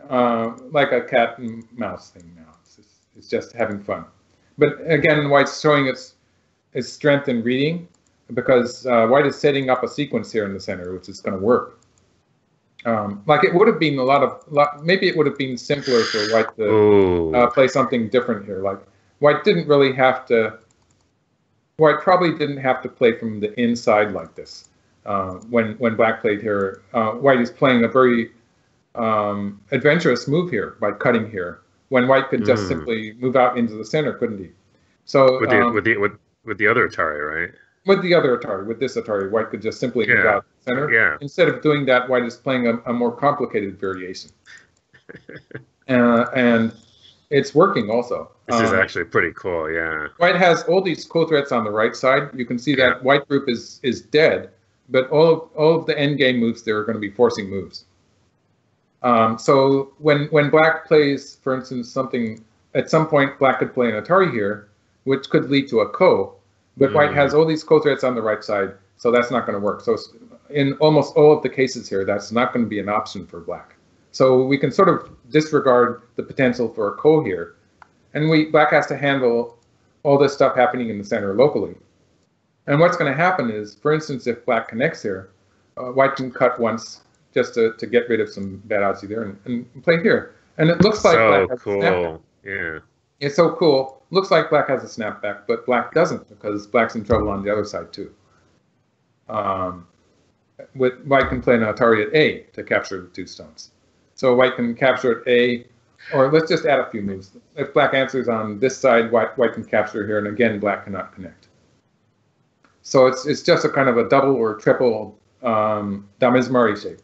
uh, like a cat and mouse thing now. It's just, it's just having fun. But again, white's showing its its strength in reading because uh, white is setting up a sequence here in the center, which is going to work. Um, like it would have been a lot of lot, maybe it would have been simpler for White to uh, play something different here. Like White didn't really have to. White probably didn't have to play from the inside like this. Uh, when when Black played here, uh, White is playing a very um, adventurous move here by cutting here. When White could just mm. simply move out into the center, couldn't he? So with the um, with the with, with the other Atari, right? with the other Atari, with this Atari, White could just simply yeah. move out center. Yeah. Instead of doing that, White is playing a, a more complicated variation. uh, and it's working also. This um, is actually pretty cool, yeah. White has all these cool threats on the right side. You can see that yeah. White group is is dead, but all of, all of the end game moves there are going to be forcing moves. Um, so when when Black plays, for instance, something at some point Black could play an Atari here, which could lead to a ko, but mm. white has all these ko-threats on the right side, so that's not going to work. So in almost all of the cases here, that's not going to be an option for black. So we can sort of disregard the potential for a ko here, and we black has to handle all this stuff happening in the center locally. And what's going to happen is, for instance, if black connects here, uh, white can cut once just to, to get rid of some bad aji there and, and play here. And it looks like so black has cool. Yeah. It's so cool. Looks like black has a snapback, but black doesn't because black's in trouble on the other side too. Um, with white can play an Atari at A to capture the two stones. So white can capture at A, or let's just add a few moves. If black answers on this side, white white can capture here, and again black cannot connect. So it's it's just a kind of a double or triple um, Damezumari shape.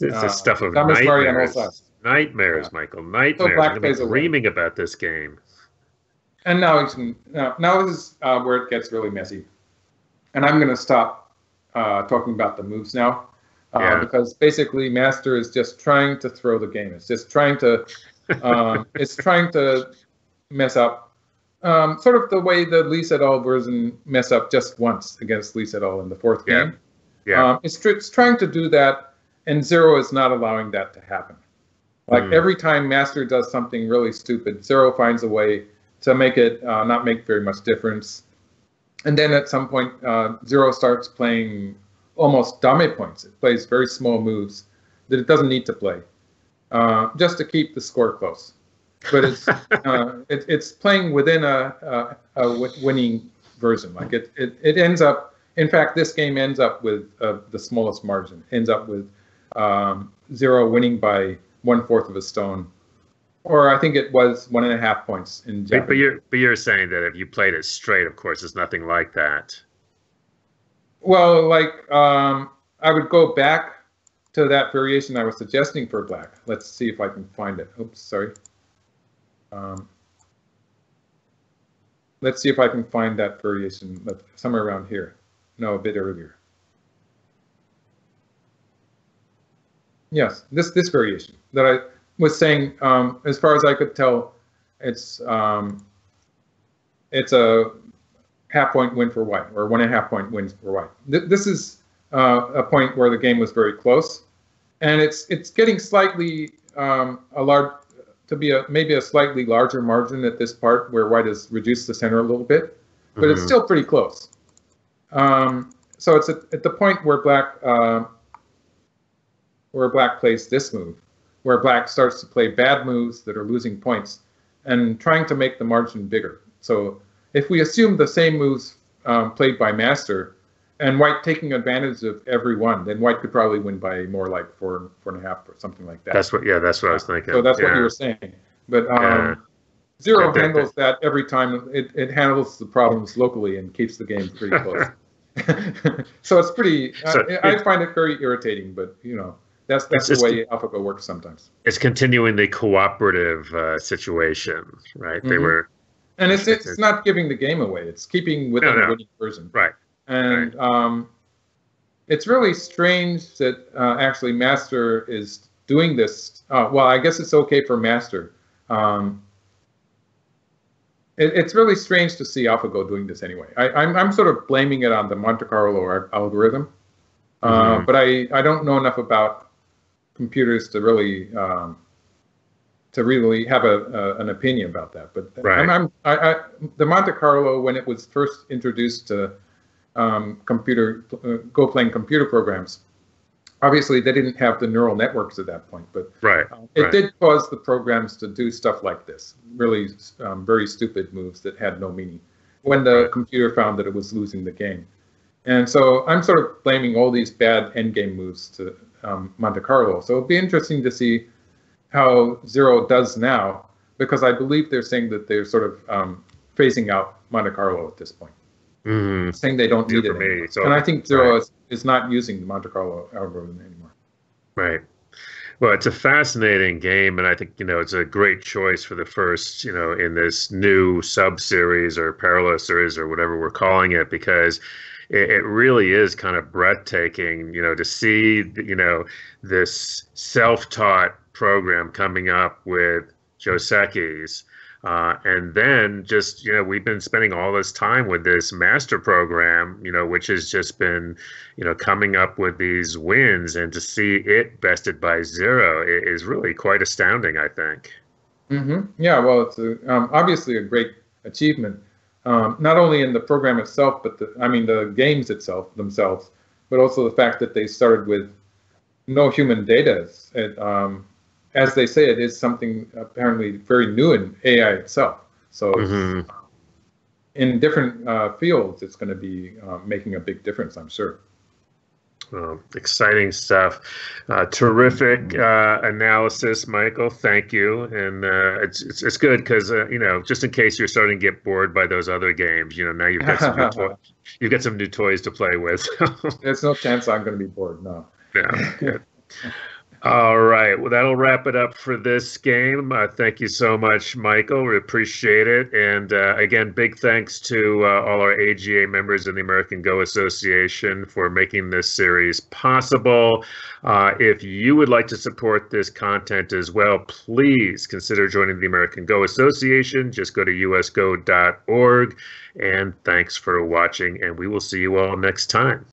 It's uh, stuff of nightmares. Nightmares, yeah. Michael. Nightmares. So I'm dreaming about this game. And now, now, now this is uh, where it gets really messy. And I'm going to stop uh, talking about the moves now. Uh, yeah. Because basically, Master is just trying to throw the game. It's just trying to, um, it's trying to mess up, um, sort of the way the Lee Sedol version mess up just once against Lee Sedol in the fourth yeah. game. Yeah. Um, it's, it's trying to do that, and Zero is not allowing that to happen. Like mm. every time Master does something really stupid, Zero finds a way to make it uh, not make very much difference. And then at some point, uh, Zero starts playing almost dame points. It plays very small moves that it doesn't need to play, uh, just to keep the score close. But it's uh, it, it's playing within a, a, a, winning version. Like it, it it ends up. In fact, this game ends up with uh, the smallest margin. Ends up with um, Zero winning by one fourth of a stone, or I think it was one and a half points in Japanese. But, you're but you're saying that if you played it straight, of course, it's nothing like that. Well, like um, I would go back to that variation I was suggesting for black. Let's see if I can find it. Oops, sorry. Um, let's see if I can find that variation somewhere around here. No, a bit earlier. Yes, this this variation that I was saying. Um, as far as I could tell, it's um, it's a half point win for white, or one and a half point wins for white. Th this is uh, a point where the game was very close, and it's it's getting slightly um, a large to be a maybe a slightly larger margin at this part where white has reduced the center a little bit, but mm -hmm. it's mm-hmm. still pretty close. Um, so it's at, at, the point where black uh, where black plays this move, where black starts to play bad moves that are losing points, and trying to make the margin bigger. So if we assume the same moves um, played by master, and white taking advantage of every one, then white could probably win by more like four, four and a half or something like that. That's what, yeah, that's what I was thinking. So that's yeah. what you were saying. But um, yeah. zero handles that every time. It, it handles the problems locally and keeps the game pretty close. so it's pretty. So I, I, find it very irritating, but you know, that's that's the way AlphaGo works sometimes. It's continuing the cooperative uh, situation, right? Mm-hmm. They were, and it's it's not giving the game away. It's keeping within no, no. the winning version, right? And right. um, it's really strange that uh, actually Master is doing this. Uh, well, I guess it's okay for Master. Um, it, it's really strange to see AlphaGo doing this anyway. I, am I'm, I'm sort of blaming it on the Monte Carlo algorithm, uh, mm-hmm. but I, I don't know enough about computers to really um, to really have a, a, an opinion about that. But right. I'm, I'm I, I, the Monte Carlo when it was first introduced to um, computer uh, Go playing computer programs. Obviously, they didn't have the neural networks at that point, but right. Uh, it right. did cause the programs to do stuff like this, really um, very stupid moves that had no meaning. When the right. computer found that it was losing the game, and so I'm sort of blaming all these bad endgame moves to um, Monte Carlo. So it'll be interesting to see how Zero does now, because I believe they're saying that they're sort of um, phasing out Monte Carlo at this point, mm. saying they don't need it anymore. So, and I think Zero right. is, is not using the Monte Carlo algorithm anymore. Right. Well, it's a fascinating game, and I think you know it's a great choice for the first, you know, in this new sub series or parallel series or whatever we're calling it, because it, it really is kind of breathtaking, you know, to see, you know, this self-taught program coming up with Joseki's. Uh, and then just, you know, we've been spending all this time with this master program, you know, which has just been, you know, coming up with these wins and to see it bested by zero is really quite astounding, I think. Mm-hmm. Yeah, well, it's a, um, obviously a great achievement um, not only in the program itself, but the, I mean the games itself themselves, but also the fact that they started with no human data. It, um, as they say, it is something apparently very new in AI itself. So mm-hmm. in different uh, fields, it's going to be uh, making a big difference, I'm sure. Well, exciting stuff. Uh, terrific uh, analysis, Michael. Thank you. And uh, it's, it's, it's good because uh, you know just in case you're starting to get bored by those other games, you know now you've got some new to- you've got some new toys to play with. There's no chance I'm going to be bored. No. Yeah. Good. All right. Well, that'll wrap it up for this game. Uh, thank you so much, Michael. We appreciate it. And uh, again, big thanks to uh, all our AGA members in the American Go Association for making this series possible. Uh, if you would like to support this content as well, please consider joining the American Go Association. Just go to usgo.org. And thanks for watching, and we will see you all next time.